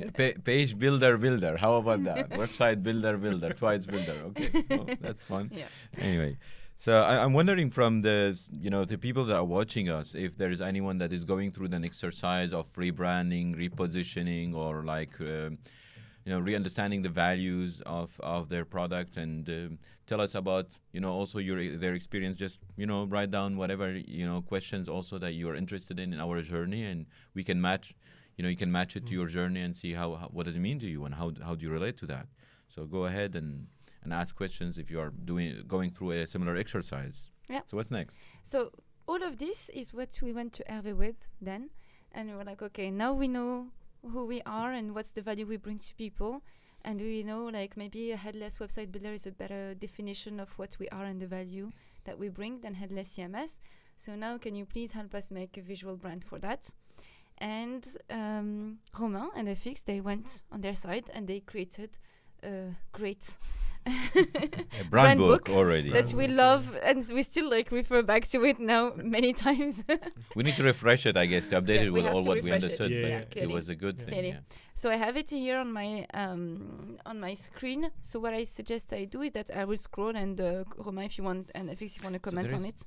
Yeah, pa- page builder builder. How about that? <laughs> Website builder builder. Twice builder. Okay, well, <laughs> that's fun. Yeah. Anyway, so I, I'm wondering from the you know the people that are watching us, if there is anyone that is going through an exercise of rebranding, repositioning, or like um, you know re-understanding the values of of their product, and um, tell us about you know also your their experience. Just you know write down whatever you know questions also that you are interested in in our journey, and we can match you know you can match it to Mm. your journey and see how, how what does it mean to you and how how do you relate to that so go ahead and and ask questions if you are doing going through a similar exercise Yeah. so what's next So all of this is what we went to Hervé with then, and we were like, okay, now we know who we are and what's the value we bring to people, and we know like maybe a headless website builder is a better definition of what we are and the value that we bring than headless CMS. So now, can you please help us make a visual brand for that? And um, Romain and FX, they went on their side and they created a great a brand, book, already that we love and we still like refer back to it now many times. <laughs> we need to refresh it i guess to update Yeah, it with all what we refresh it. understood Yeah, but yeah, it was a good Yeah. thing yeah. so I have it here on my um, on my screen. So what I suggest I do is that I will scroll and uh, Romain, if you want, and FX, if you want to comment there on it,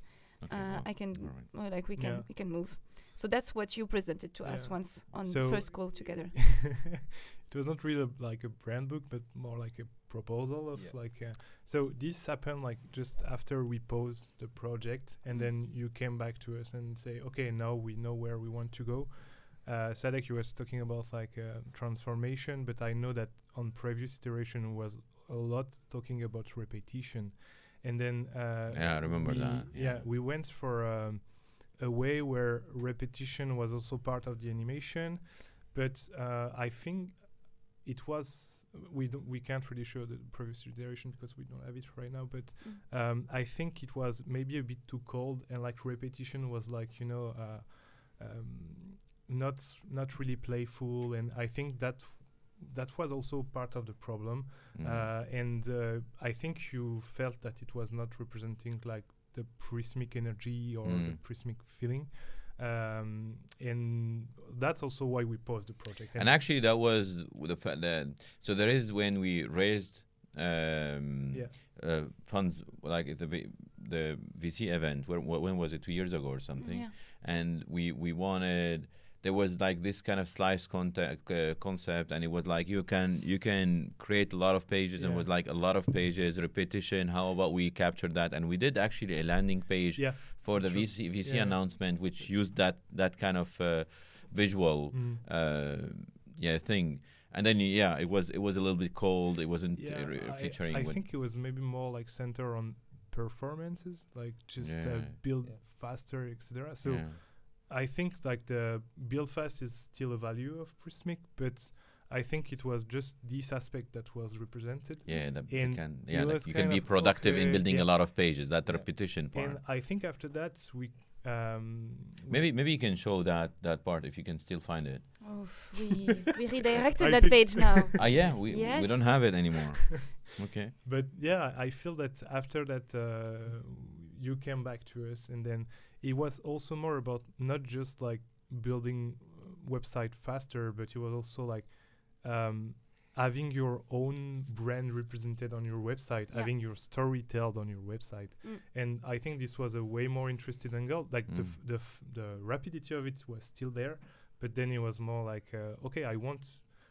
Okay, uh, well, I can. all right. Well, like we can Yeah. we can move. So that's what you presented to us once on So- first call together. <laughs> <laughs> it was not really like a brand book, but more like a proposal of Yeah. like. Uh, so this happened like just after we paused the project, and then you came back to us and say, okay, now we know where we want to go. Uh, Sadek, you was talking about like uh, transformation, but I know that on previous iteration was a lot talking about repetition, and then uh, Yeah, I remember that, Yeah, yeah. we went for um, a way where repetition was also part of the animation, but uh, I think it was we don't we can't really show the previous iteration because we don't have it right now. But Mm. um, I think it was maybe a bit too cold, and like repetition was like you know. Uh, um, not not really playful, and I think that that was also part of the problem. Mm. Uh, and uh, I think you felt that it was not representing like the prismic energy or the Mm. prismic feeling. Um, and that's also why we paused the project. and actually that was the fact that so there is when we raised um yeah, uh, funds like at the v- the VC event where wh- when was it two years ago or something Yeah. and we we wanted there was like this kind of slice contact, uh, concept and it was like you can you can create a lot of pages and it was like a lot of pages repetition how about we capture that and we did actually a landing page yeah, for the true. VC VC Yeah. announcement which used that that kind of uh, visual Mm. uh, yeah thing and then yeah it was it was a little bit cold it wasn't uh, yeah. I- featuring I, think it was maybe more like center on performances, like just uh, build Yeah. faster, etc. So. Yeah. I think like the build fast is still a value of Prismic, but I think it was just this aspect that was represented. Yeah, that you can. Yeah, like was you can be of, productive in building yeah. a lot of pages. That Yeah. repetition part. And I think after that we um maybe maybe you can show that that part if you can still find it. Oof, we we <laughs> redirected that <laughs> page now. Ah, yeah, we we don't have it anymore. <laughs> okay. but yeah, I feel that after that uh, you came back to us, and then it was also more about not just like building uh, website faster, but it was also like um, having your own brand represented on your website, Yeah. having your story told on your website, Mm. and I think this was a way more interesting angle. Like the Mm. f- the f- the rapidity of it was still there, but then it was more like uh, okay, I want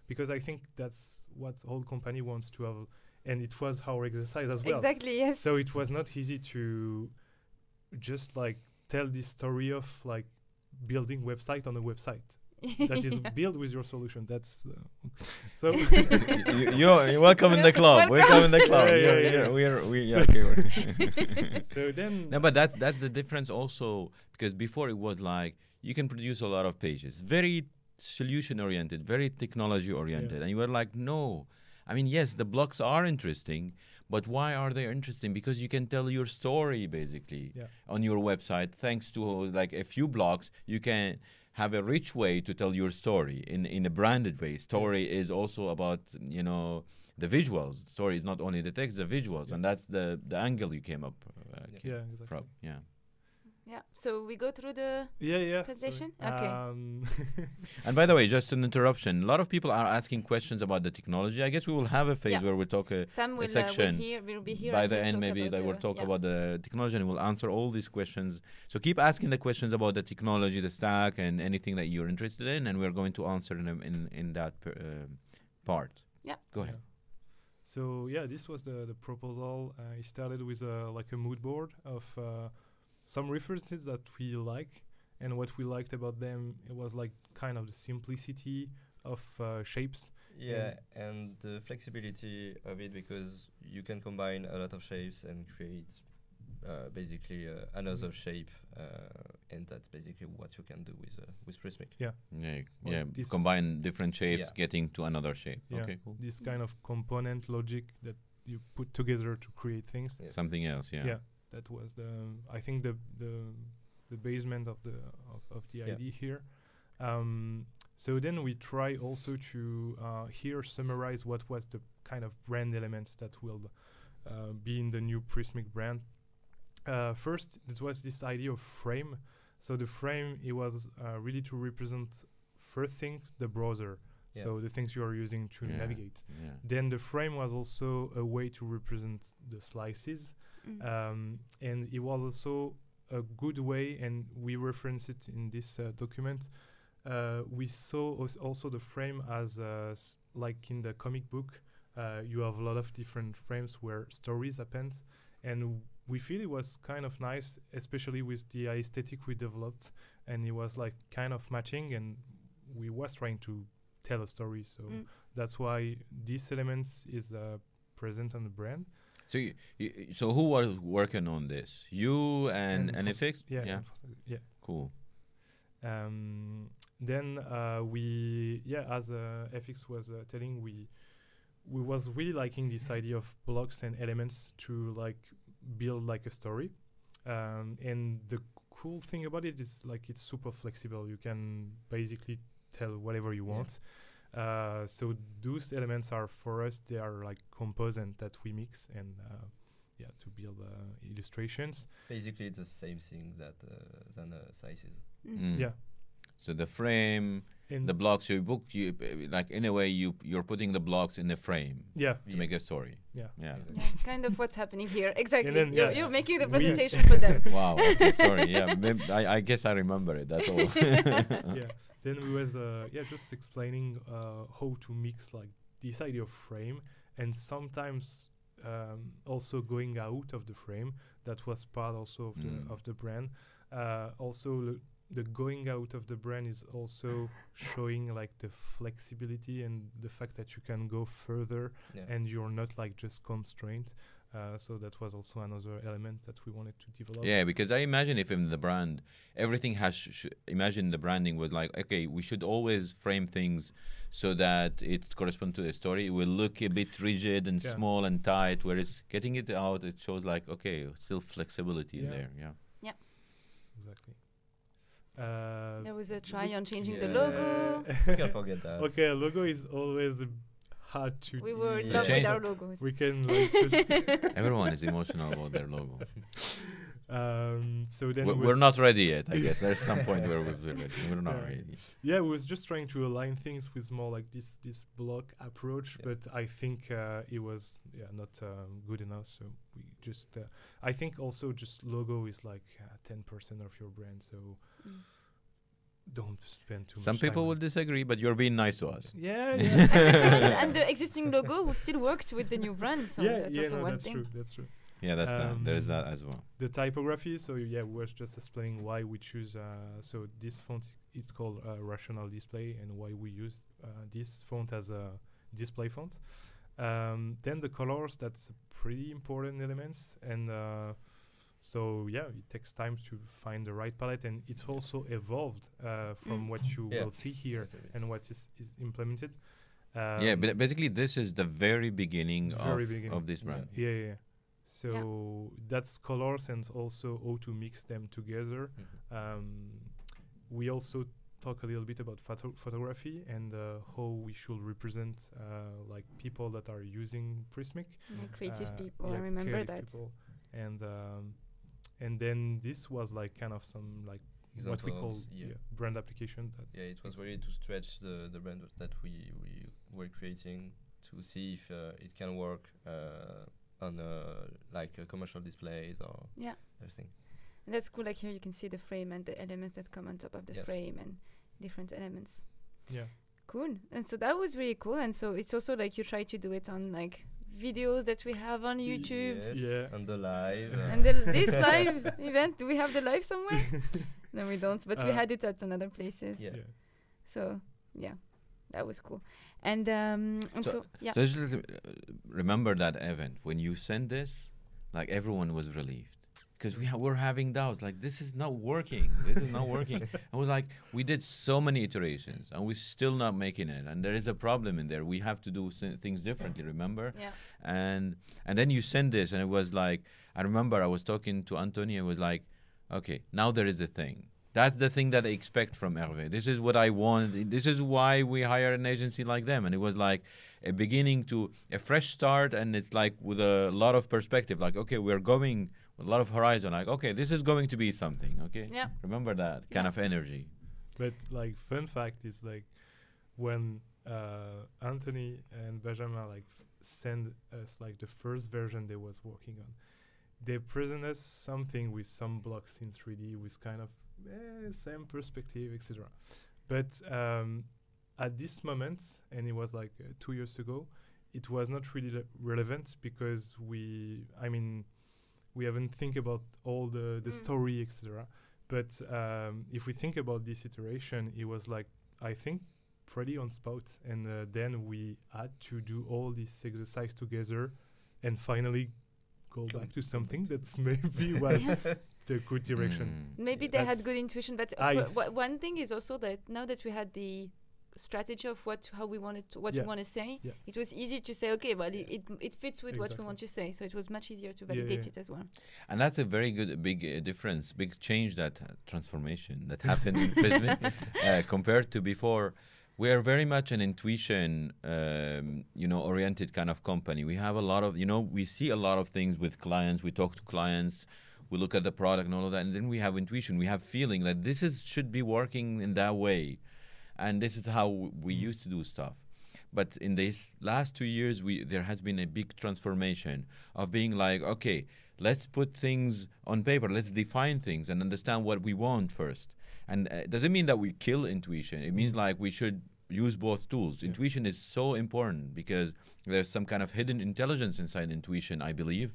because I think that's what whole company wants to have, and it was our exercise as well. Exactly. Yes. So it was not easy to just like tell this story of like building website on a website <laughs> that is Yeah. built with your solution. That's uh, <laughs> so. <laughs> you, you're, you're welcome in the club. Welcome in the club. Yeah, yeah, yeah. you're- We're, we, yeah, So- okay, so then no, but that's that's the difference also because before it was like you can produce a lot of pages, very solution oriented, very technology oriented, and you were like, no. I mean, yes, the blocks are interesting, but why are they interesting? Because you can tell your story basically Yeah. on your website. Thanks to like a few blocks, you can have a rich way to tell your story in in a branded way. Story is also about you know the visuals. Story is not only the text, the visuals, Yeah. and that's the the angle you came up uh, Yeah. ca- yeah, exactly. from. Yeah. Yeah. So we go through the. Yeah, yeah. Presentation? sorry. Okay. Um, <laughs> And by the way, just an interruption. A lot of people are asking questions about the technology. I guess we will have a phase Yeah. where we talk. Uh, Sam will, uh, section will hear. Will be here. by the he'll end, maybe they will talk yeah. about the technology and we'll answer all these questions. So keep asking the questions about the technology, the stack, and anything that you're interested in, and we're going to answer in in, in that per, um part. Yeah. Go ahead. Yeah. So yeah, this was the the proposal. Uh, it started with a like a mood board of uh, some references that we like, and what we liked about them it was like kind of the simplicity of uh, shapes. Yeah, and the flexibility of it because you can combine a lot of shapes and create uh, basically uh, another shape, uh, and that's basically what you can do with uh, with Prismic. Yeah, Well, yeah. this- Combine different shapes, Yeah. getting to another shape. Yeah. Okay, cool. This kind of component logic that you put together to create things. Yes. Something else, yeah. Yeah, that was the I think the the the basement of the of, of the Yeah. idea here. Um, so then we try also to uh, here summarize what was the kind of brand elements that will uh, be in the new Prismic brand. Uh, first, it was this idea of frame. So the frame it was uh, really to represent first thing the browser. Yeah. So the things you are using to Yeah. navigate. Yeah. Then the frame was also a way to represent the slices Mm. um, and it was also a good way and we reference it in this uh, document uh, we saw als- also the frame as uh, s- like in the comic book uh, you have a lot of different frames where stories happen and we feel it was kind of nice especially with the aesthetic we developed and it was like kind of matching and we was trying to tell a story so Mm. that's why these elements is uh, present on the brand So, you, you, so who was working on this? You and And and yeah yeah. yeah Cool. Um, then uh, we, yeah, as uh, FX was uh, telling, we we was really liking this idea of blocks and elements to like build like a story. Um, and the cool thing about it is like it's super flexible. You can basically tell whatever you Yeah. Want. Uh, so those elements are for us they are like component that we mix and uh, yeah to build uh, illustrations. Basically, it's the same thing that uh, than uh, slices. Mm. Mm. Yeah. So the frame, And the blocks you book, you like in a way you you're putting the blocks in the frame yeah, to make a story. yeah. Yeah. Yeah, kind of what's happening here. <laughs> Exactly. then, you're, yeah, you're making the presentation <laughs> for them. <laughs> wow. Okay, sorry. Yeah. I, I guess I remember it. That's all. yeah. Then we was uh, yeah just explaining uh, how to mix like this idea of frame and sometimes um, also going out of the frame. That was part also of the Mm. of the brand. Uh, also the, the going out of the brand is also showing like the flexibility and the fact that you can go further Yeah. and you're not like just constrained. Uh, so that was also another element that we wanted to develop. Yeah, because I imagine if in the brand everything has sh- sh- imagine the branding was like okay, we should always frame things so that it corresponds to the story. It will look a bit rigid and Yeah. small and tight. Whereas getting it out, it shows like okay, still flexibility in Yeah. there. Yeah. exactly. Uh, There was a try on changing the logo. We can forget that. okay, logo is always uh, hard to. We were in Yeah. love with our logos. We can like, just. <laughs> Everyone is emotional about their logo. <laughs> um, so then We're, we're not ready yet. I guess there's some point where we'll be ready. We're not Yeah. ready. Yeah, we was just trying to align things with more like this this block approach, Yeah. but I think uh, it was yeah not um, good enough. So we just uh, I think also just logo is like uh, ten percent of your brand. So Mm. Don't spend too Some much time people will disagree, but you're being nice to us. Yeah, <laughs> and, the current, <laughs> and the existing logo who still worked with the new brand. So yeah, that's yeah, also no, one that's thing. true. That's true. Yeah, that's that. There is that Um, as well. The typography. So yeah, we was just explaining why we choose. Uh, so this font is called uh, Rational Display, and why we use uh, this font as a display font. Um, then the colors. That's a pretty important elements, and uh, so yeah, it takes time to find the right palette, and it's also evolved uh, from Mm. what you Yeah. will see here Quite a bit. and what is is implemented. yeah, Um, but basically, this is the very beginning, Very of, beginning. of this brand. Yeah, yeah. yeah. So that's colors and also how to mix them together. Mhm. Um, we also talk a little bit about photo- photography and uh, how we should represent uh, like people that are using Prismic. Yeah, creative uh, people. yeah, I remember that. people. And um, and then this was like kind of some like what we call yeah. yeah, brand application. That Yeah, it was Ex- really to stretch the, the brand that we, we were creating to see if uh, it can work uh, on uh, like uh, commercial displays or Yeah. everything. And that's cool. Like here, you can see the frame and the elements that come on top of the Yes. frame and different elements. yeah. Cool. And so that was really cool. And so it's also like you try to do it on like videos that we have on YouTube. Yes, Yeah. and the live. uh, And the, this <laughs> live event, do we have the live somewhere? <laughs> no, we don't. But we Uh, had it at another places. yeah. yeah. So yeah, that was cool. And um, and So- so, yeah, So just, uh, remember that event when you sent this, like everyone was relieved because we ha- were having doubts. Like this is not working. This is not working. <laughs> I was like, we did so many iterations and we're still not making it. And there is a problem in there. We have to do s- things differently. Remember? yeah, and and then you send this and it was like i remember i was talking to Antonio. it was like okay now there is a thing that's the thing that i expect from hervé this is what i want this is why we hire an agency like them and it was like a beginning to a fresh start and it's like with a lot of perspective like okay we're going with a lot of horizon like okay this is going to be something okay yeah. remember that kind Yeah. of energy But like fun fact is like when uh, Anthony and Benjamin like f- send us like the first version they was working on, they present us something with some blocks in 3D with kind of eh, same perspective, etc. But um, at this moment, and it was like uh, two years ago, it was not really le- relevant because we, I mean, we haven't think about all the the Mm. story, etc. But um, if we think about this iteration, it was like I think pretty on spot, and uh, then we had to do all this exercise together, and finally go Come- back to something that's maybe <laughs> was the good direction. Mm. Maybe Yeah. they had good intuition, but I for- one thing is also that now that we had the strategy of what how we wanted to, what Yeah. we want to say, Yeah. it was easy to say okay, well it, it it fits with what we want to say, so it was much easier to validate yeah. it as well. And that's a very good, big uh, difference, big change that uh, transformation that happened in Prismic <laughs> uh, compared to before. We are very much an intuition, um, you know, oriented kind of company. We have a lot of, you know, we see a lot of things with clients. We talk to clients, we look at the product and all of that, and then we have intuition. We have feeling that this is should be working in that way, and this is how we Mm. used to do stuff. But in these last two years, we there has been a big transformation of being like, okay, let's put things on paper, let's define things and understand what we want first. And uh, it doesn't mean that we kill intuition. It means like we should use both tools. Yeah. Intuition is so important because there's some kind of hidden intelligence inside intuition, I believe.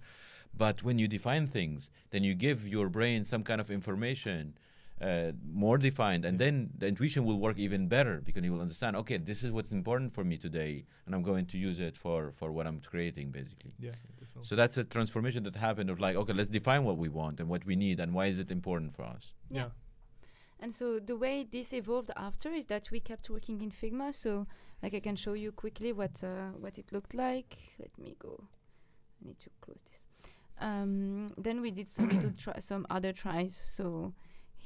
But when you define things, then you give your brain some kind of information uh, more defined, and then the intuition will work even better because you will understand. Okay, this is what's important for me today, and I'm going to use it for for what I'm creating, basically. Yeah. So that's a transformation that happened of like, okay, let's define what we want and what we need and why is it important for us. Yeah. And so the way this evolved after is that we kept working in Figma. So like I can show you quickly what uh, what it looked like. Let me go. I need to close this. Um, then we did some little try, some other tries. So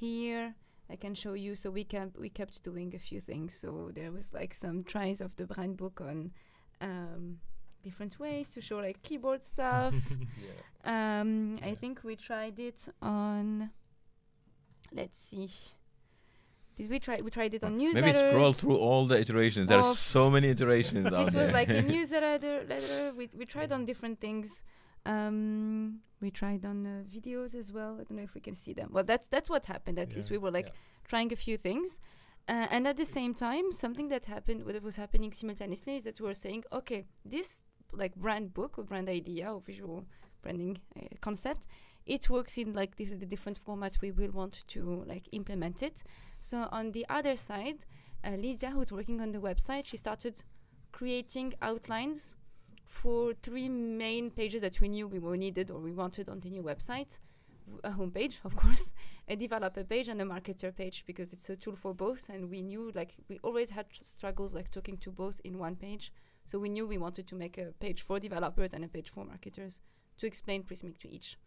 here I can show you. So we kept we kept doing a few things. So there was like some tries of the brand book on um, different ways to show like keyboard stuff. <laughs> yeah. Um, I think we tried it on. Let's see. Did we try? We tried it on newsletters. Maybe scroll through all the iterations. There's Of- so many iterations <laughs> This there. was like a <laughs> newsletter. Letter. We we tried on different things. Um, we tried on uh, videos as well. I don't know if we can see them. Well, that's that's what happened. At least we were like Yeah. trying a few things. Uh, and at the same time, something that happened, what was happening simultaneously, is that we were saying, okay, this like brand book or brand idea or visual branding uh, concept, it works in like this, the different formats we will want to like implement it. So on the other side, uh, Lydia, who's working on the website, she started creating outlines for three main pages that we knew we were needed or we wanted on the new website a homepage <laughs> of course a developer page and a marketer page because it's a tool for both and we knew like we always had struggles like talking to both in one page. So we knew we wanted to make a page for developers and a page for marketers to explain prismic to each.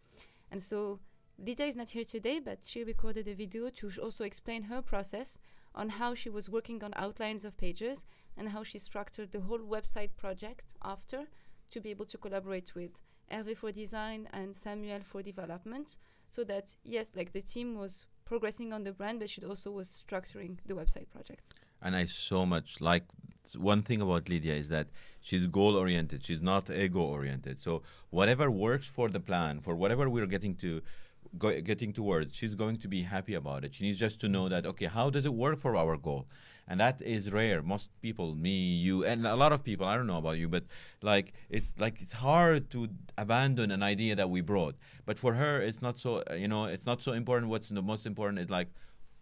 And so Lydia is not here today but she recorded a video to also explain her process on how she was working on outlines of pages and how she structured the whole website project after to be able to collaborate with Hervé for design and Samuel for development so that yes like the team was progressing on the brand but she also was structuring the website project and I so much like one thing about Lydia is that she's goal oriented. She's not ego oriented. So whatever works for the plan, for whatever we're getting to go, getting towards, she's going to be happy about it. She needs just to know that okay, how does it work for our goal? And that is rare. Most people, me, you, and a lot of people. I don't know about you, but like it's like it's hard to abandon an idea that we brought. But for her, it's not so. You know, it's not so important. What's the most important is like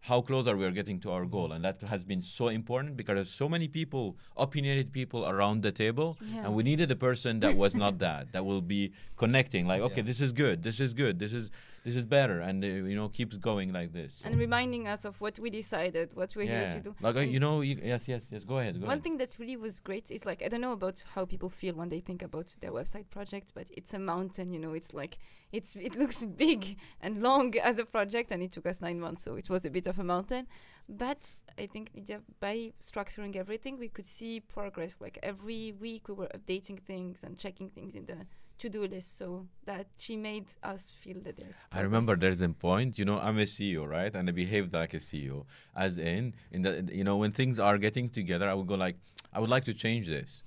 how close are we are getting to our goal and that has been so important because there's so many people opinionated people around the table Yeah. and we needed a person that was not that that will be connecting like okay Yeah. this is good this is good this is this is better and uh, you know keeps going like this and reminding us of what we decided what we're here to do like uh, you know you, yes yes yes go ahead go One ahead thing that really was great is like I don't know about how people feel when they think about their website project, but it's a mountain. You know, it's like it's it looks <laughs> big and long as a project, and it took us nine months, so it was a bit of a mountain. But I think Lydia, by structuring everything, we could see progress. Like every week, we were updating things and checking things in the to-do list, so that she made us feel that there's. I remember there's a point, you know, I'm a CEO, right? And I behaved like a CEO. As in, in the, you know, when things are getting together, I would go like, I would like to change this.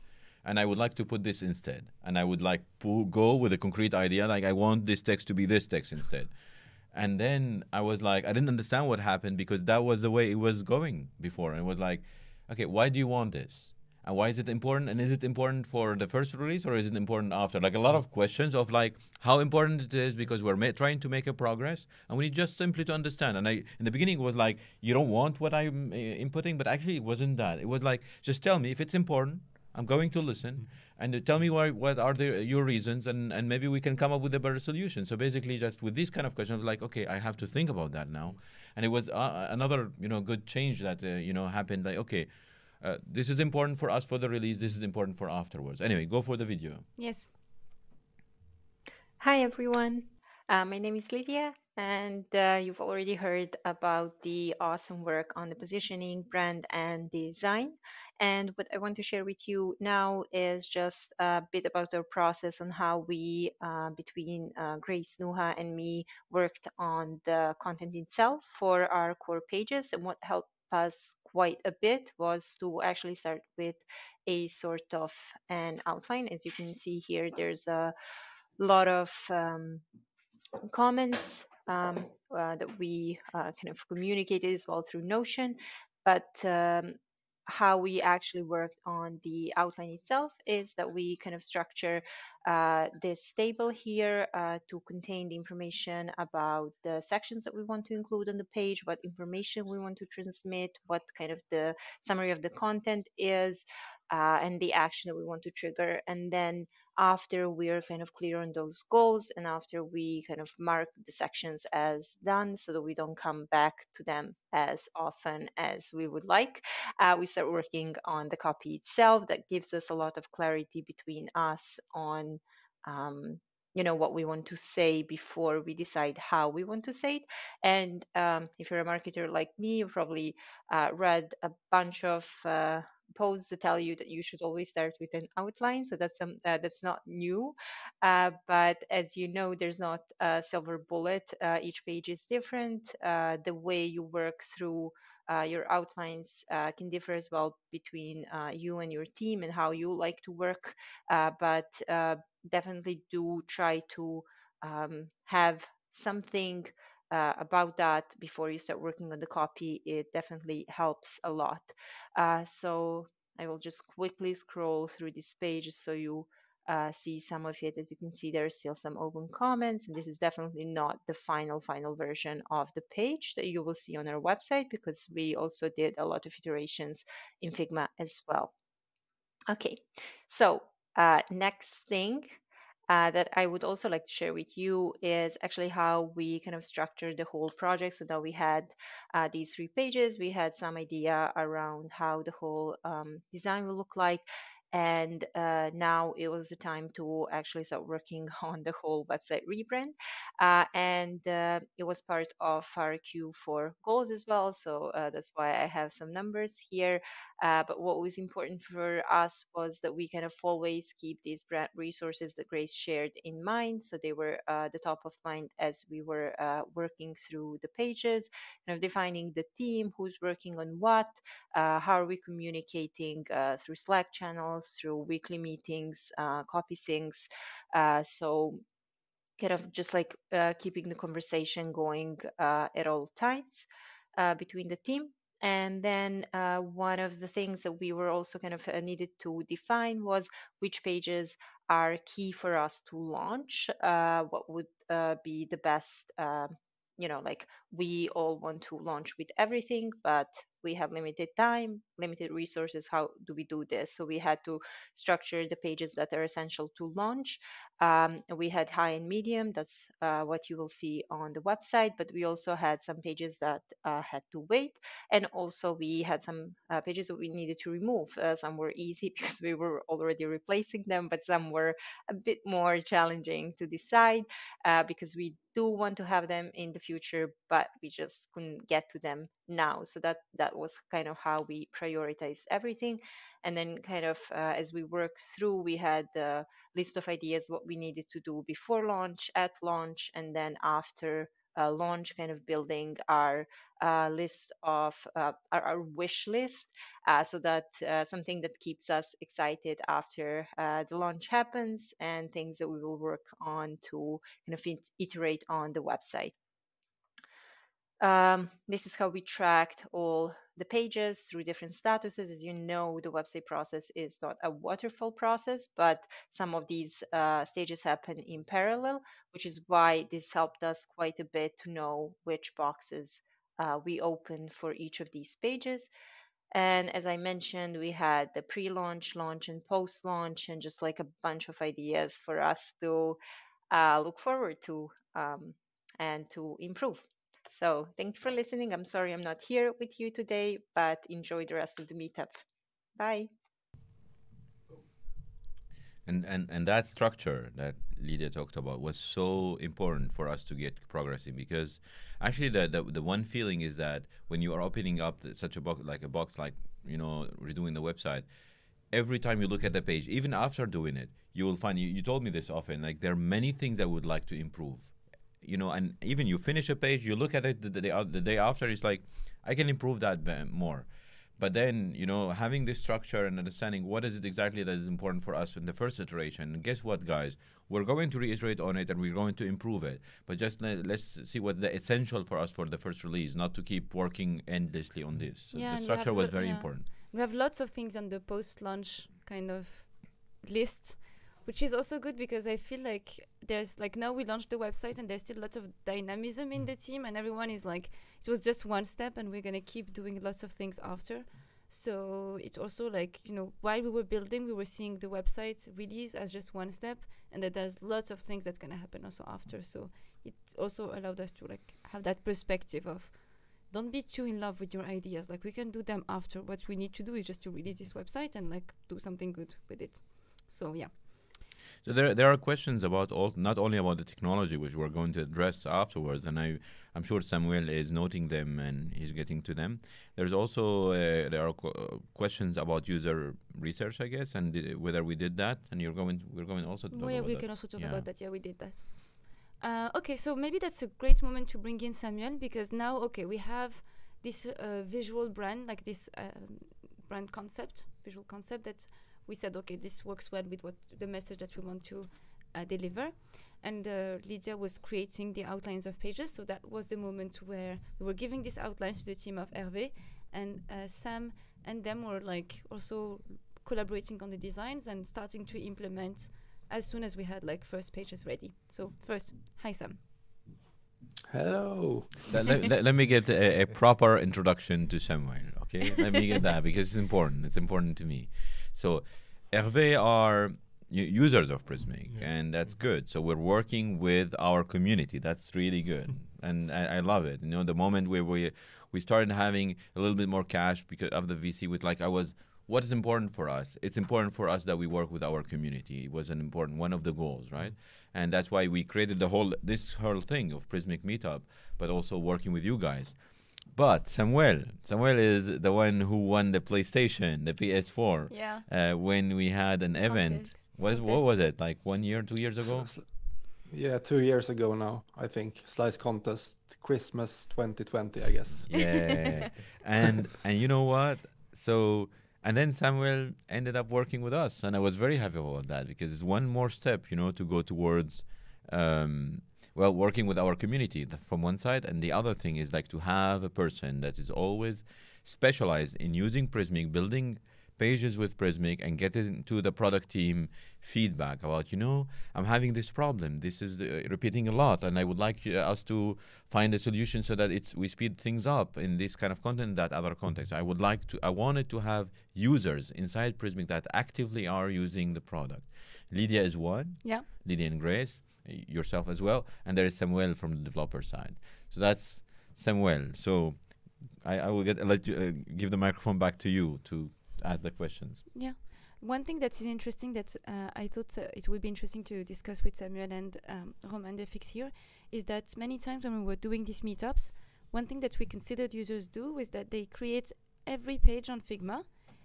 And I would like to put this instead. And I would like go with a concrete idea, like I want this text to be this text instead. And then I was like, I didn't understand what happened because that was the way it was going before. And it was like, okay, why do you want this? And why is it important? And is it important for the first release or is it important after? Like a lot of questions of like how important it is because we're ma- trying to make a progress and we need just simply to understand. And I, in the beginning, it was like, you don't want what I'm uh, inputting, but actually, it wasn't that. It was like, just tell me if it's important. I'm going to listen and uh, tell me why, what are the, your reasons and, and maybe we can come up with a better solution. So basically, just with these kind of questions, like, okay, I have to think about that now. And it was uh, another, you know, good change that, uh, you know, happened. Like, okay, uh, this is important for us for the release. This is important for afterwards. Anyway, go for the video. Yes. Hi everyone, uh, my name is Lydia, and uh, you've already heard about the awesome work on the positioning, brand, and design. And what I want to share with you now is just a bit about our process on how we, uh, between uh, Grace, Nuha, and me, worked on the content itself for our core pages. And what helped us quite a bit was to actually start with a sort of an outline. As you can see here, there's a lot of um, comments um, uh, that we uh, kind of communicated as well through Notion. But um, how we actually worked on the outline itself is that we kind of structure uh, this table here uh, to contain the information about the sections that we want to include on the page, what information we want to transmit, what kind of the summary of the content is, uh, and the action that we want to trigger. And then after we're kind of clear on those goals and after we kind of mark the sections as done so that we don't come back to them as often as we would like, uh, we start working on the copy itself. That gives us a lot of clarity between us on um, you know what we want to say before we decide how we want to say it and um, if you're a marketer like me you probably uh, read a bunch of uh, posts tell you that you should always start with an outline. So that's some uh, that's not new, uh, but as you know, there's not a silver bullet. Uh, each page is different. Uh, the way you work through uh, your outlines uh, can differ as well between you and your team and how you like to work. but definitely do try to um, have something uh, about that before you start working on the copy, it definitely helps a lot. Uh, so I will just quickly scroll through this page so you uh, see some of it. As you can see, there are still some open comments, and this is definitely not the final, final version of the page that you will see on our website because we also did a lot of iterations in Figma as well. Okay, so uh, next thing uh, that I would also like to share with you is actually how we kind of structured the whole project. So that we had uh, these three pages, we had some idea around how the whole um, design will look like, and uh, now it was the time to actually start working <laughs> on the whole website rebrand. Uh, and uh, it was part of our q4 goals as well. So uh, that's why i have some numbers here uh, but what was important for us was that we kind of always keep these brand resources that grace shared in mind so they were uh, the top of mind as we were working through the pages kind of defining the team who's working on what how are we communicating through slack channels through weekly meetings, uh, copy syncs. Uh, so kind of just like uh, keeping the conversation going uh, at all times uh, between the team. And then uh, one of the things that we were also kind of needed to define was which pages are key for us to launch. what would be the best um, you know like we all want to launch with everything but we have limited time limited resources how do we do this so we had to structure the pages that are essential to launch um, we had high and medium that's uh, what you will see on the website but we also had some pages that uh, had to wait and also we had some uh, pages that we needed to remove. Uh, some were easy <laughs> because we were already replacing them but some were a bit more challenging to decide uh, because we do want to have them in the future but we just couldn't get to them now. So that that was kind of how we prioritized everything and then kind of uh, as we work through we had the list of ideas what we needed to do before launch at launch and then after uh, launch kind of building our uh, list of uh, our, our, wish list uh, so that uh, something that keeps us excited after uh, the launch happens and things that we will work on to kind of iterate on the website um, this is how we tracked all the pages through different statuses. As you know, the website process is not a waterfall process, but some of these uh, stages happen in parallel, which is why this helped us quite a bit to know which boxes uh, we open for each of these pages. And as I mentioned, we had the pre launch, launch, and post launch, and just like a bunch of ideas for us to uh, look forward to um, and to improve. So thank you for listening. I'm sorry I'm not here with you today, but enjoy the rest of the meetup. Bye. And, and and that structure that Lydia talked about was so important for us to get progressing because actually the, the the one feeling is that when you are opening up such a box like a box like you know redoing the website every time you look at the page even after doing it you will find you, you told me this often like there are many things I would like to improve you know, and even you finish a page, you look at it the, the, day, uh, the day after, it's like, I can improve that more. But then, you know, having this structure and understanding what is it exactly that is important for us in the first iteration. And guess what, guys? We're going to reiterate on it and we're going to improve it. But just let, us see what the essential for us for the first release, not to keep working endlessly on this. Yeah, the structure was very yeah. important. We have lots of things on the post-launch kind of list which is also good because I feel like there's like now we launched the website and there's still lots of dynamism in mm. the team and everyone is like it was just one step and we're gonna keep doing lots of things after. So it's also like you know while we were building, we were seeing the website release as just one step, and that there's lots of things that's gonna happen also after. So it also allowed us to like have that perspective of don't be too in love with your ideas. Like we can do them after. What we need to do is just to release this website and like do something good with it. So yeah. So there there are questions about all not only about the technology which we're going to address afterwards, and I I'm sure Samuel is noting them and he's getting to them. There's also uh, there are qu- questions about user research, I guess, and uh, whether we did that. And you're going we're going also to talk yeah, about we that. can also talk Yeah. about that. Yeah, we did that. Uh, okay, so maybe that's a great moment to bring in Samuel because now, okay, we have this uh, visual brand, like this um, brand concept, visual concept that we said, okay, this works well with what the message that we want to uh, deliver. And uh, Lydia was creating the outlines of pages, so that was the moment where we were giving these outlines to the team of Hervé, and uh, Sam and them were like also collaborating on the designs and starting to implement as soon as we had like first pages ready. So first, hi Sam. Hello. let, let- let- let me get a, a proper introduction to Samuel, okay? Let me get that because it's important. It's important to me. So, Hervé are users of Prismic, Yeah. and that's mm-hmm. good. So we're working with our community. That's really good, mm-hmm. and I, I love it. You know, the moment where we we started having a little bit more cash because of the VC, with like I was. What is important for us? It's important for us that we work with our community. It was an important one of the goals, right? Mm-hmm. and that's why we created the whole this whole thing of Prismic Meetup, but also working with you guys. But Samuel, Samuel is the one who won the PlayStation, the PS4, Yeah. uh, when we had an event. What is what was it like? One year, two years ago? S- s- Yeah, two years ago now, I think. Slice contest, Christmas 2020, I guess. <laughs> Yeah, and and you know what? So and then Samuel ended up working with us, and I was very happy about that because it's one more step, you know, to go towards, um, well, working with our community from one side, and the other thing is like to have a person that is always specialized in using Prismic, building pages with Prismic, and getting to the product team feedback about, you know, I'm having this problem. This is uh, repeating a lot, and I would like uh, us to find a solution so that it's we speed things up in this kind of content that other context. I would like to I wanted to have users inside Prismic that actively are using the product. Lydia is one. Yeah. Lydia and Grace, y- yourself as well, and there is Samuel from the developer side. So that's Samuel. So I, I will get let you uh, give the microphone back to you to ask the questions. Yeah. One thing that is interesting that uh, I thought uh, it would be interesting to discuss with Samuel and um, Romain Defix here is that many times when we were doing these meetups, one thing that we considered users do is that they create every page on Figma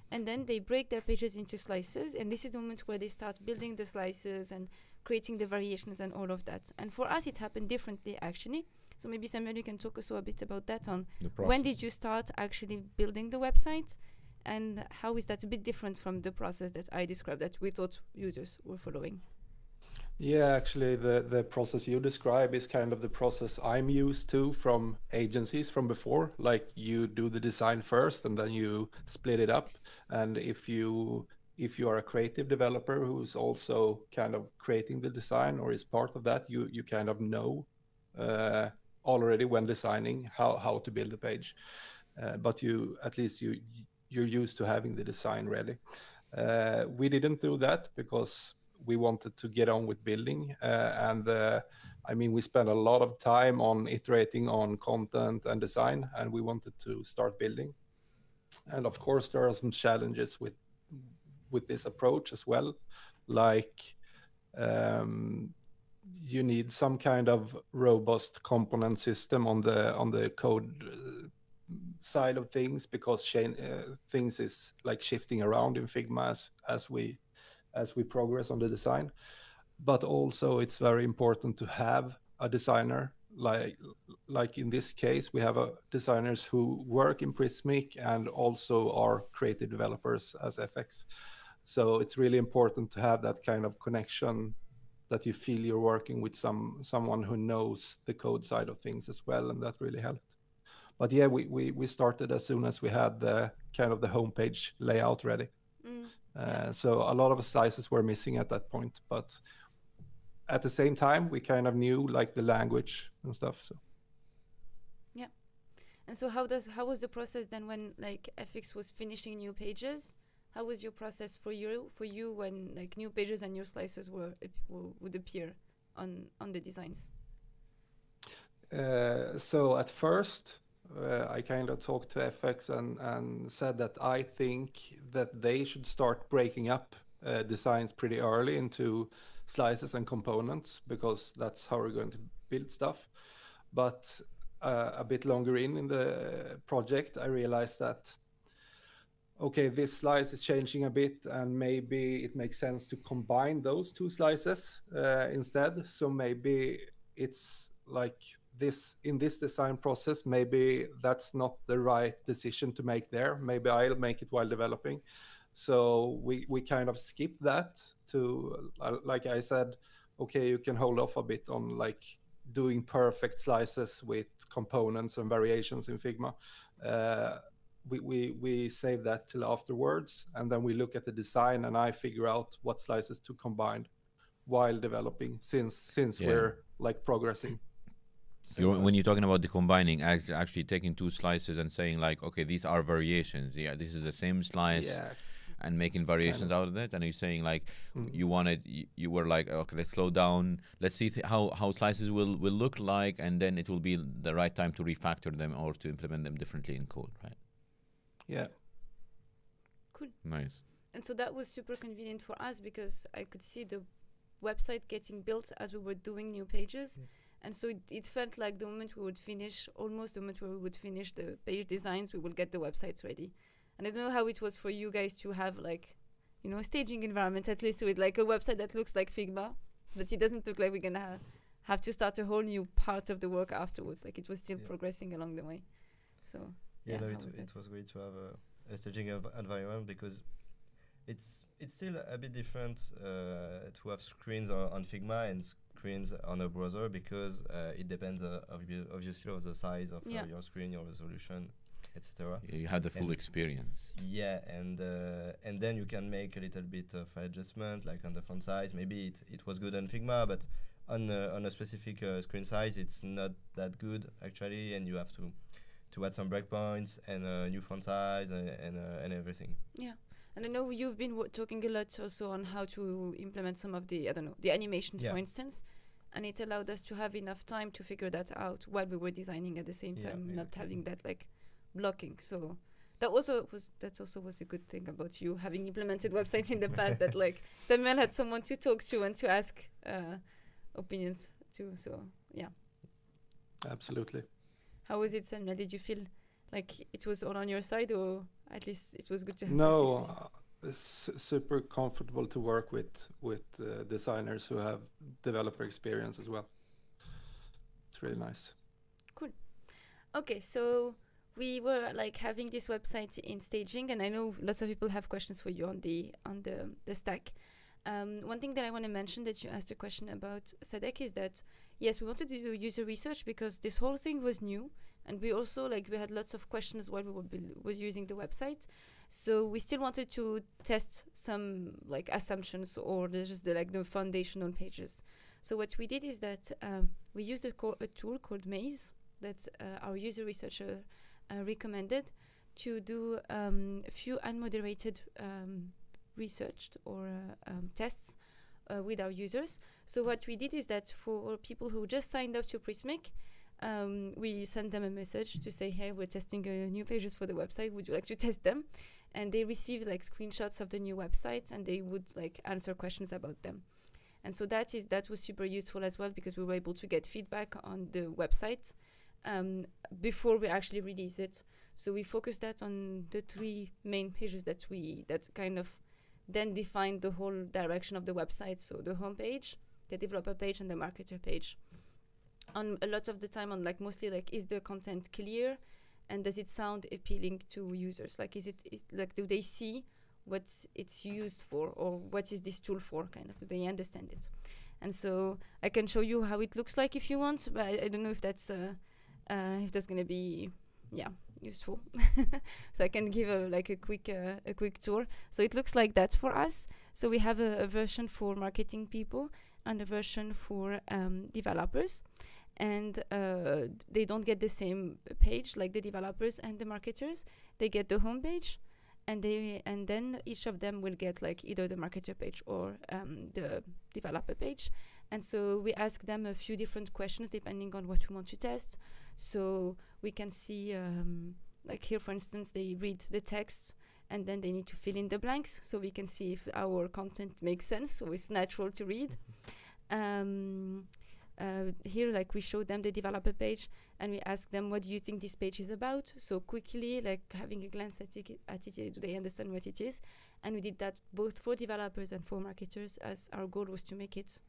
and then they break their pages into slices and this is the moment where they start building the slices and creating the variations and all of that. And for us it happened differently actually. So maybe Samuel you can talk also a bit about that on The when did you start actually building the website and how is that a bit different from the process that i described that we thought users were following Yeah, actually, the, the process you describe is kind of the process I'm used to from agencies from before. Like you do the design first, and then you split it up. And if you if you are a creative developer who's also kind of creating the design or is part of that, you you kind of know uh, already when designing how how to build a page. Uh, but you at least you you're used to having the design ready. Uh, we didn't do that because we wanted to get on with building uh, and uh, i mean we spent a lot of time on iterating on content and design and we wanted to start building and of course there are some challenges with with this approach as well. Like um, you need some kind of robust component system on the on the code uh, side of things because uh, things is like shifting around in figma as, as we as we progress on the design. But also it's very important to have a designer like like in this case we have designers who work in prismic and also are creative developers as fx so it's really important to have that kind of connection that you feel you're working with some someone who knows the code side of things as well and that really helped but yeah we we, we started as soon as we had the kind of the homepage layout ready mm. uh, so a lot of slices were missing at that point, but at the same time, we kind of knew like the language and stuff. So yeah. and so how does how was the process then when like fx was finishing new pages how was your process for you for you when like new pages and new slices were would appear on on the designs uh, so at first, uh, I kind of talked to FX and and said that I think that they should start breaking up uh, designs pretty early into slices and components because that's how we're going to build stuff. But uh, a bit longer in in the project, I realized that okay, this slice is changing a bit, and maybe it makes sense to combine those two slices uh, instead. So maybe it's like this in this design process. Maybe that's not the right decision to make there. Maybe I'll make it while developing. So we we kind of skip that to uh, like I said. Okay, you can hold off a bit on like doing perfect slices with components and variations in Figma. Uh, we, we, we save that till afterwards, and then we look at the design, and I figure out what slices to combine while developing, since since Yeah. we're like progressing. You're, when you're talking about the combining, act- actually taking two slices and saying like, okay, these are variations. Yeah, this is the same slice, yeah, and making variations out of it. And you're saying like, Mm. you wanted, you, you were like, okay, let's slow down. Let's see th- how how slices will will look like, and then it will be the right time to refactor them or to implement them differently in code. Right. Yeah, Cool. Nice. And so that was super convenient for us because I could see the website getting built as we were doing new pages. Yeah. And so it, it felt like the moment we would finish, almost the moment where we would finish the page designs, we would get the websites ready. And I don't know how it was for you guys to have like, you know, staging environment at least with like a website that looks like Figma, that it doesn't look like we're gonna ha- have to start a whole new part of the work afterwards. Like it was still Yeah. progressing along the way. So Yeah, Yeah, no, it, was it was great to have a, a staging env- environment because it's it's still a bit different uh, to have screens on, on Figma and screens on a browser because uh, it depends uh, obvi- obviously of the size of Yeah. uh, your screen, your resolution, etc. You have the full And- experience. Yeah, and uh, and then you can make a little bit of adjustment, like on the font size. Maybe it, it was good on Figma, but on uh, on a specific uh, screen size, it's not that good actually, and you have to to add some breakpoints and uh, new font size and and, uh, and everything. Yeah, and I know you've been wo- talking a lot also on how to implement some of the I don't know the animations Yeah. for instance, and it allowed us to have enough time to figure that out while we were designing at the same Yeah, time, not exactly. having that like blocking. So that also was that also was a good thing about you having implemented websites in the past. that <laughs> like Samuel had someone to talk to and to ask uh, opinions to. So yeah, absolutely. How was it, Samuel? Did you feel like it was all on your side, or at least it was good to have? No, uh, it's super comfortable to work with with uh, designers who have developer experience as well. It's really nice. Cool. Okay, so we were like having this website in staging, and I know lots of people have questions for you on the on the the stack. Um, one thing that I want to mention that you asked a question about Sadek is that yes, we wanted to do user research because this whole thing was new, and we also like we had lots of questions while we were was using the website. So we still wanted to test some like assumptions or just the like the foundational pages. So what we did is that um, we used a, a tool called Maze that uh, our user researcher uh, recommended to do um, a few unmoderated um, researched or uh, um, tests uh, with our users. So what we did is that for people who just signed up to Prismic, um, we sent them a message to say, "Hey, we're testing uh, new pages for the website. Would you like to test them?" And they received like screenshots of the new websites, and they would like answer questions about them. And so that is that was super useful as well because we were able to get feedback on the website um, before we actually release it. So we focused that on the three main pages that we that kind of then define the whole direction of the website. So the homepage, the developer page, and the marketer page. On a lot of the time, on like mostly like, is the content clear, and does it sound appealing to users? Like, is it is like do they see what it's used for, or what is this tool for? Kind of, do they understand it? And so I can show you how it looks like if you want, but I, I don't know if that's uh, uh, if that's gonna be yeah useful. <laughs> so I can give a like a quick uh, a quick tour. So it looks like that for us. So we have a, a version for marketing people and a version for um, developers, and uh, they don't get the same page like the developers and the marketers. They get the home page, and they and then each of them will get like either the marketer page or um, the developer page. And so we ask them a few different questions depending on what we want to test. So we can see, um, like here, for instance, they read the text and then they need to fill in the blanks so we can see if our content makes sense, so it's natural to read. Um, uh, here, like we show them the developer page, and we ask them, "What do you think this page is about?" So quickly, like having a glance at it, at it, do they understand what it is? And we did that both for developers and for marketers, as our goal was to make it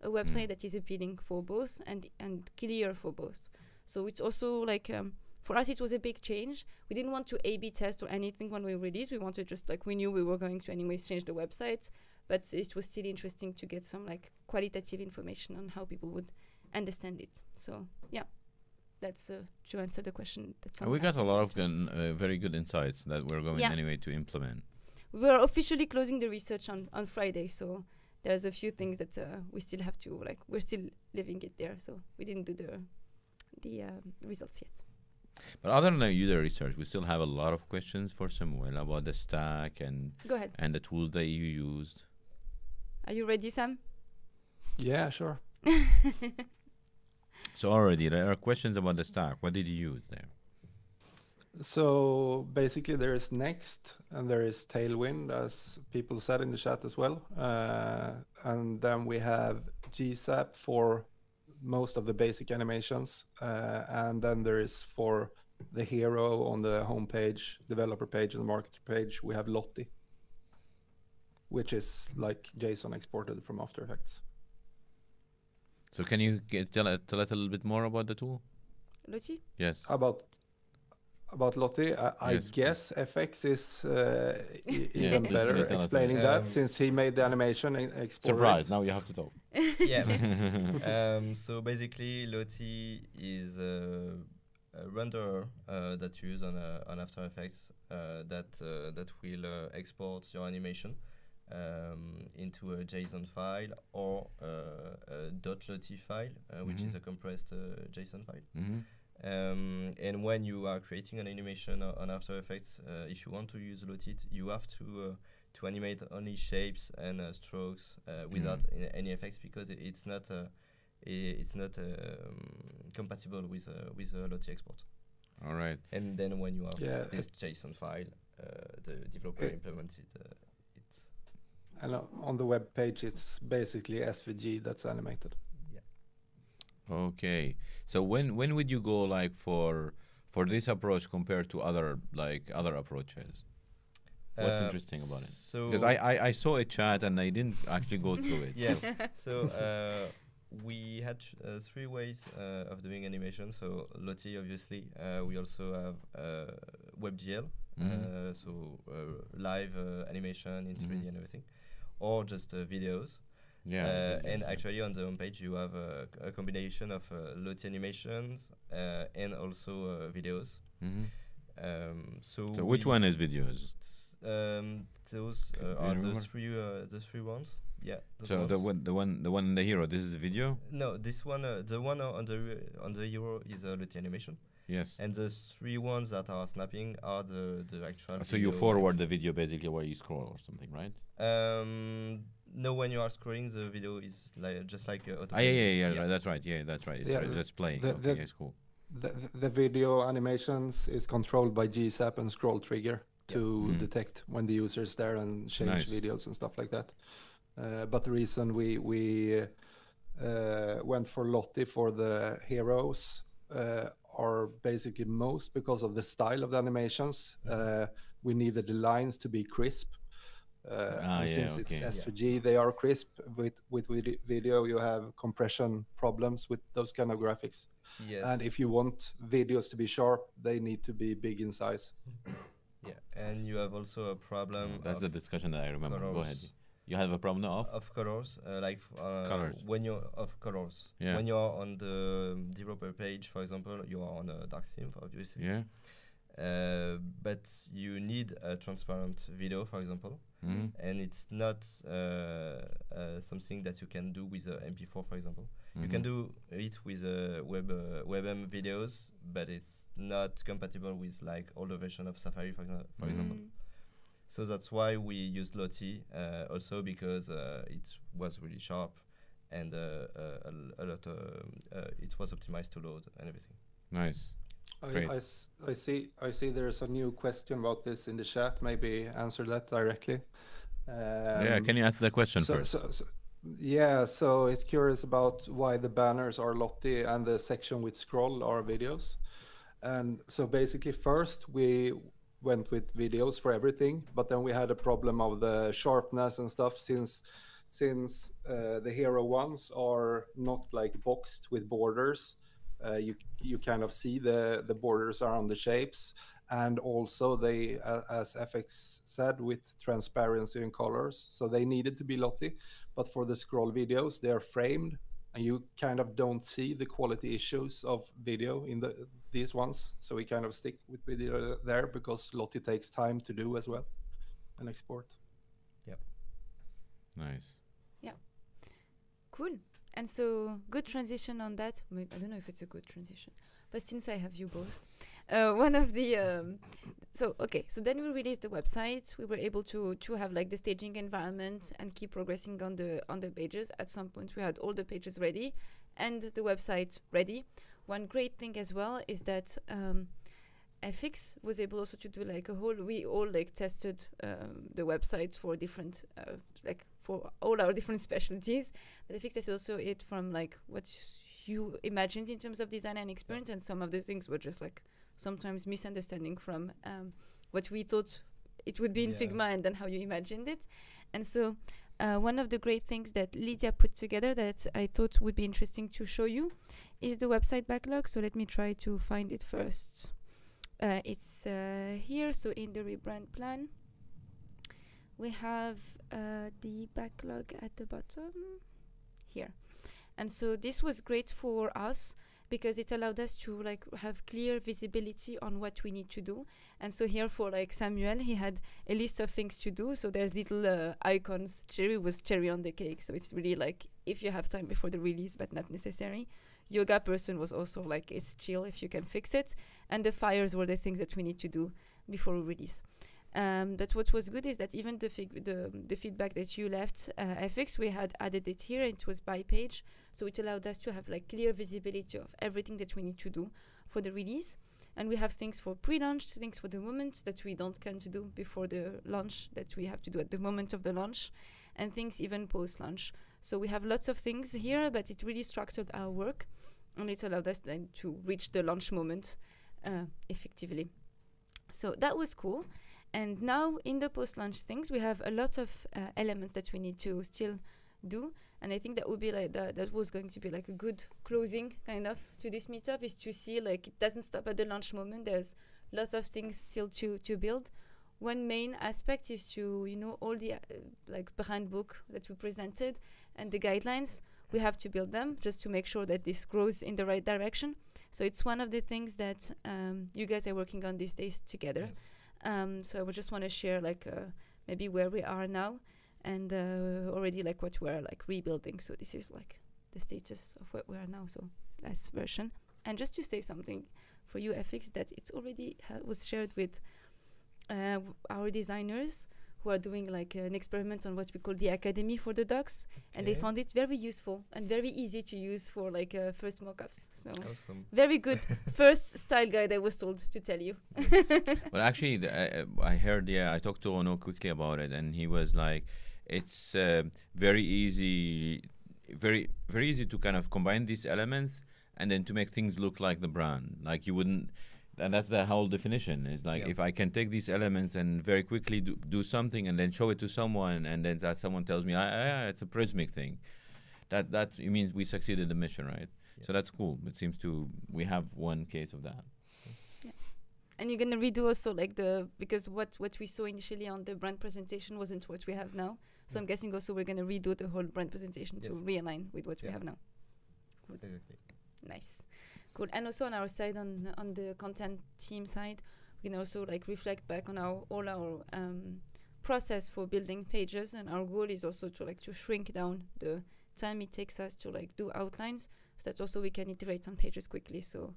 a website that is appealing for both and and clear for both. So it's also like um, for us, it was a big change. We didn't want to A/B test or anything when we released. We wanted just like we knew we were going to anyways change the website, but it was still interesting to get some like qualitative information on how people would understand it. So yeah, that's uh, to answer the question. That's Uh, we got a lot of good, uh, very good insights that we're going Yeah. anyway to implement. we are officially closing the research on on Friday, so there's a few things that uh, we still have to like. We're still leaving it there, so we didn't do the the um, results yet. But other than the user research, we still have a lot of questions for Samuel about the stack and Go ahead. and the tools that you used. Are you ready, Sam? Yeah, sure. <laughs> So already there are questions about the stack. What did you use there? So basically, there is Next and there is Tailwind, as people said in the chat as well. Uh, and then we have GSAP for most of the basic animations. Uh, and then there is for the hero on the homepage, developer page, and the marketer page, we have Lottie, which is like JSON exported from After Effects. So can you get, tell, tell us a little bit more about the tool? Lottie? Yes. About about Lottie, I, I Yes, please. guess FX is uh, e- Yeah, even better please tell us explaining about that Um, since he made the animation and exported Surprise! it. Now you have to talk. <laughs> yeah. <laughs> um, so basically, Lottie is a, a renderer uh, that you use on uh, on After Effects uh, that uh, that will uh, export your animation um, into a JSON file or uh, a .lottie file, uh, which is Mhm. a compressed uh, JSON file. hmm Um, and when you are creating an animation on After Effects, uh, if you want to use Lottie, you have to uh, to animate only shapes and uh, strokes uh, without a- any effects because it's not uh, it's not um, compatible with uh, with uh, Lottie export. All right. And then when you have Yeah, this JSON file, uh, the developer implements it. Uh, And on- on the web page, it's basically SVG that's animated. Okay. So when when would you go like for for this approach compared to other like other approaches? What's uh, interesting about it? So Because I, I I saw a chat and I didn't actually go through it. <laughs> yeah. so uh, we had uh, three ways uh, of doing animation. So Lottie, obviously. Uh, we also have uh, WebGL, Mhm. uh, so uh, live uh, animation in 3D Mhm. and everything, or just uh, videos. Yeah. Uh, and actually, on the homepage, you have a, a combination of uh, Lottie animations uh, and also uh, videos. Mhm. Um, so So which one is videos? Um, those uh, are the three uh, the three ones. Yeah. So the one the one the one in the hero. This is the video. No, this one, uh, the one on the on the hero is a Lottie animation, Yes. and the three ones that are snapping are the the actual. So you forward the video basically where you scroll or something, right? Um, no, when you are scrolling, the video is like just like uh, Ah, yeah, yeah, yeah, yeah. right, That's right. Yeah, that's right. It's Yeah, right, the- just playing. the- okay, the- yes, cool. The, the video animations is controlled by GSAP and scroll trigger to Mhm. detect when the user is there and change Nice. videos and stuff like that. Uh, but the reason we we uh, went for Lottie for the heroes uh, are basically most because of the style of the animations. Uh, we needed the lines to be crisp. Uh, Ah, and yeah, since it's okay. SVG, they are crisp. With with video, you have compression problems with those kind of graphics. Yes. And if you want videos to be sharp, they need to be big in size. yeah, and you have also a problem. That's the of discussion that I remember. Go ahead. You have a problem of? of colors uh, like uh, Colors. when you're of colors Yeah. when you're on the developer page for example you are on a dark theme obviously Yeah. Uh, but you need a transparent video for example hmm and it's not uh, uh, something that you can do with a mp4 for example you can Mm-hmm. do it with uh, web uh, webm videos but it's not compatible with like older version of safari for, exa- for Mhm. example Mm. so that's why we used Lottie, uh, also because uh, it was really sharp and a, l- a lot. um uh, it was optimized to load and everything. Nice. I. I see. I see. There's a new question about this in the chat. Maybe answer that directly. yeah, Um, can you answer that question so, first? so, so, yeah, so it's curious about why the banners are Lottie and the section with scroll are videos. And so basically, first we went with videos for everything, but then we had a problem of the sharpness and stuff since since uh, the hero ones are not like boxed with borders. Uh, you you kind of see the the borders around the shapes, and also they, uh, as FX said, with transparency and colors. So they needed to be Lottie, but for the scroll videos, they are framed, and you kind of don't see the quality issues of video in the these ones. So we kind of stick with video there because Lottie takes time to do as well, and export. Yep. Nice. Yeah. Cool. And so, good transition on that. Maybe, I don't know if it's a good transition, but since I have you both, uh, one of the um, so okay, so then we released the website. We were able to to have like the staging environment and keep progressing on the on the pages. At some point, we had all the pages ready and the website ready. One great thing as well is that. Um, FX was able also to do like a whole. We all like tested um, the website for different, uh, like for all our different <laughs> specialties. But I think that's also it from like what you imagined in terms of design and experience, and some of the things were just like sometimes misunderstanding from um, what we thought it would be in Yeah. Figma and then how you imagined it. And so, uh, one of the great things that Lydia put together that I thought would be interesting to show you is the website backlog. So let me try to find it first. Uh, it's uh, here. So in the rebrand plan, we have uh, the backlog at the bottom here. And so this was great for us because it allowed us to like have clear visibility on what we need to do. And so here for like Samuel, he had a list of things to do. So there's little uh, icons. Cherry was cherry on the cake. So it's really like if you have time before the release, but not necessary. Yoga person was also like it's chill if you can fix it. And the fires were the things that we need to do before we release. Um, but what was good is that even the, the the feedback that you left uh, FX, we had added it here. It was by page, so it allowed us to have like clear visibility of everything that we need to do for the release. And we have things for pre-launch, things for the moment that we don't can to do before the launch that we have to do at the moment of the launch, and things even post-launch. So we have lots of things here, but it really structured our work, and it allowed us then to reach the launch moment uh, effectively. So that was cool. And now in the post-launch things, we have a lot of uh, elements that we need to still do. And I think that would be like that. Was going to be like a good closing kind of to this meetup is to see like it doesn't stop at the launch moment. There's lots of things still to to build. One main aspect is to you know all the uh, like brand book that we presented and the guidelines. We have to build them just to make sure that this grows in the right direction. So it's one of the things that um, you guys are working on these days together. Yes. Um, so I would just want to share like uh, maybe where we are now and uh, already like what we're like rebuilding. So this is like the status of what we are now. So last version. And just to say something for you, FX, that it's already was shared with uh, our designers who are doing like an experiment on what we call the academy for the docs, and they found it very useful and very easy to use for like uh, first mock-ups. So Awesome. very good <laughs> first style guide I was told to tell you. <laughs> Well, actually, the, uh, I heard. Yeah, I talked to Ono quickly about it, and he was like, "It's uh, very easy, very very easy to kind of combine these elements, and then to make things look like the brand. Like you wouldn't." And that's the whole definition. Is like Yeah. if I can take these elements and very quickly do, do something, and then show it to someone, and then that someone tells me, "Ah, yeah, it's a prismic thing." That that it means we succeeded the mission, right? So that's cool. It seems to we have one case of that. And you're gonna redo also like the because what what we saw initially on the brand presentation wasn't what we have now. So I'm mm. guessing also we're gonna redo the whole brand presentation to realign with what we have now. Exactly. Nice, cool. And also on our side, on on the content team side, we can also like reflect back on our all our um, process for building pages, and our goal is also to like to shrink down the time it takes us to like do outlines, so that also we can iterate on pages quickly. So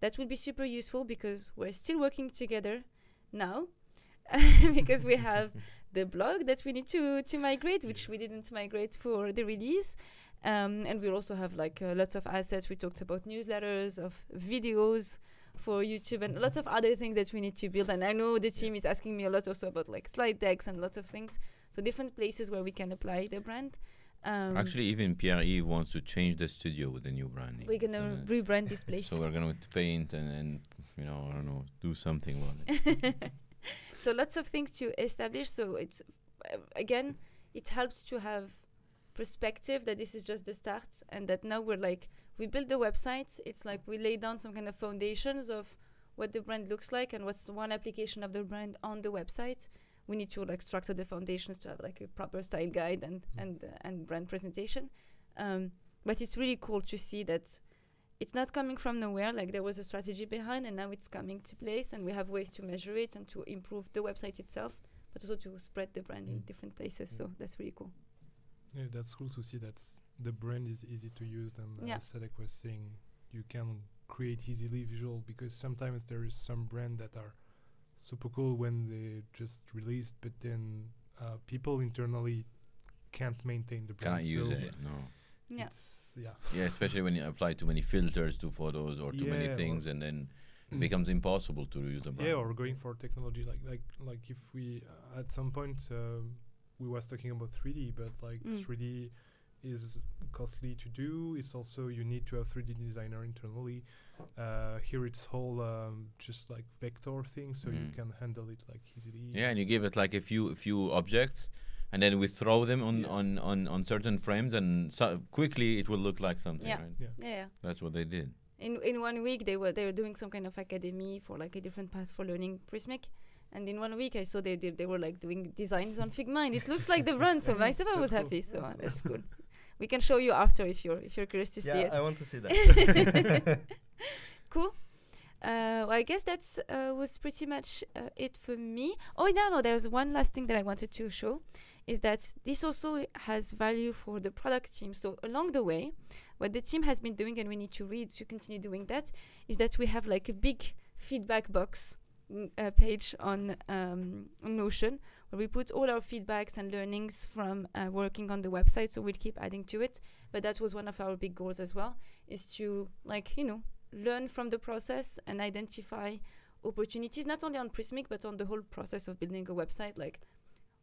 that will be super useful because we're still working together now, <laughs> because we have <laughs> the blog that we need to to migrate, which we didn't migrate for the release. Um, and we'll also have like uh, lots of assets. We talked about newsletters, of videos for YouTube and lots of other things that we need to build. And I know the team is asking me a lot also about like slide decks and lots of things. So different places where we can apply the brand. Um, Actually, even Pierre Yves wants to change the studio with the new branding. we're gonna Uh, rebrand this <laughs> place. So we're gonna paint and, and you know I don't know do something about it. <laughs> so lots of things to establish. So it's uh, again, it helps to have perspective that this is just the start and that now we're like we build the website. It's like we lay down some kind of foundations of what the brand looks like and what's the one application of the brand on the website. We need to like structure the foundations to have like a proper style guide and and uh, and brand presentation. Um, but it's really cool to see that it's not coming from nowhere. Like there was a strategy behind, and now it's coming to place, and we have ways to measure it and to improve the website itself, but also to spread the brand in Mm. different places. So that's really cool. Yeah, that's cool to see that the brand is easy to use. And uh, Yeah. Sadek was saying you can create easily visual because sometimes there is some brand that are super cool when they just released, but then uh, people internally can't maintain the brand. Can't use so it. No. Yeah. Yeah. Yeah, especially when you apply too many filters to photos or too Yeah, many things, and then it becomes impossible to use a brand. Yeah, or going for technology like like like if we uh, at some point um, we was talking about 3D, but like Mm. 3D is costly to do. It's also you need to have 3D designer internally. Uh, here it's whole um, just like vector thing, so you Mm. can handle it like easily. Yeah, and you give it like a few a few objects, and then we throw them on Yeah. on, on, on certain frames, and so quickly it will look like something. Yeah. Right? Yeah, yeah. That's what they did. In in one week they were they were doing some kind of academy for like a different path for learning Prismic. And in one week, I saw they did. They were like doing designs on Figma, and it looks like the brand. So myself, I was cool. happy. So uh, that's cool. We can show you after if you're if you're curious to see it. Yeah, I want to see that. <laughs> <laughs> cool. Uh, well, I guess that's uh, was pretty much uh, it for me. Oh no, no, there's one last thing that I wanted to show, is that this also has value for the product team. So along the way, what the team has been doing, and we need to read to continue doing that, is that we have like a big feedback box page on um, on Notion where we put all our feedbacks and learnings from uh, working on the website. So we'll keep adding to it. But that was one of our big goals as well, is to like you know learn from the process and identify opportunities not only on Prismic but on the whole process of building a website like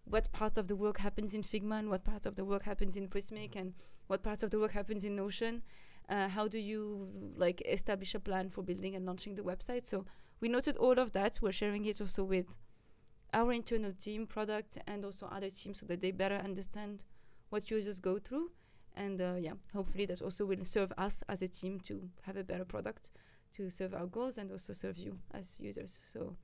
what part of the work happens in Figma and what part of the work happens in Prismic and what parts of the work happens in Notion uh, how do you like establish a plan for building and launching the website so we noted all of that we're sharing it also with our internal team product and also other teams so that they better understand what users go through. And uh, yeah hopefully that also will serve us as a team to have a better product to serve our goals and also serve you as users. So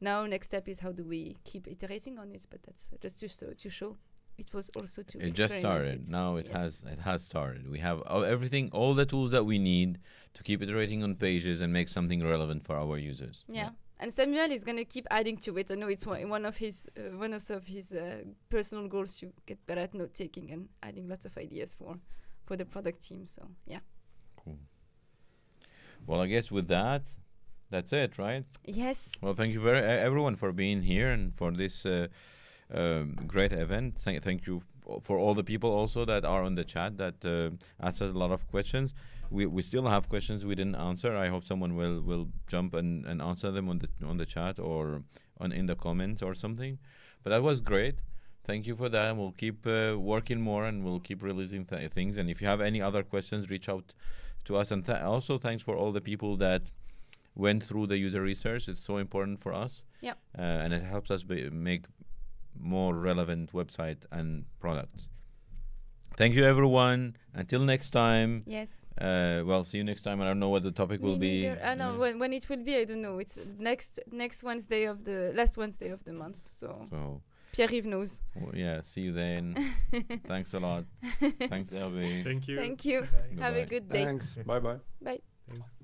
now next step is how do we keep iterating on it but that's uh, just to, so to show it was also to It just started. it. Now it Yes. has it has started. We have everything, all the tools that we need to keep iterating on pages and make something relevant for our users. yeah and Samuel is gonna keep adding to it. I know it's one, one of his uh, one of his uh, personal goals to get better at note taking and adding lots of ideas for for the product team. So yeah, Cool. Well, I guess with that, that's it, right? yes, Well, thank you very e- everyone for being here and for this uh, um, great event. Thank, thank you for all the people also that are on the chat that uh, asked us a lot of questions. We we still have questions we didn't answer. I hope someone will will jump and, and answer them on the on the chat or on in the comments or something. But that was great. Thank you for that. We'll keep uh, working more and we'll keep releasing th- things. And if you have any other questions, reach out to us. And th- also thanks for all the people that went through the user research. It's so important for us. Yep. Uh, and it helps us make more relevant website and products. Thank you, everyone. Until next time. yes. Uh, well, see you next time. I don't know what the topic will Me be. neither. I know Yeah. when when it will be. I don't know. It's next next Wednesday of the last Wednesday of the month. So So, Pierre Yves knows. well, yeah, see you then. <laughs> Thanks a lot. Thanks, Hervé. Thank you. Thank you. Bye. Have a good day. Thanks. Bye bye. Bye. Thanks.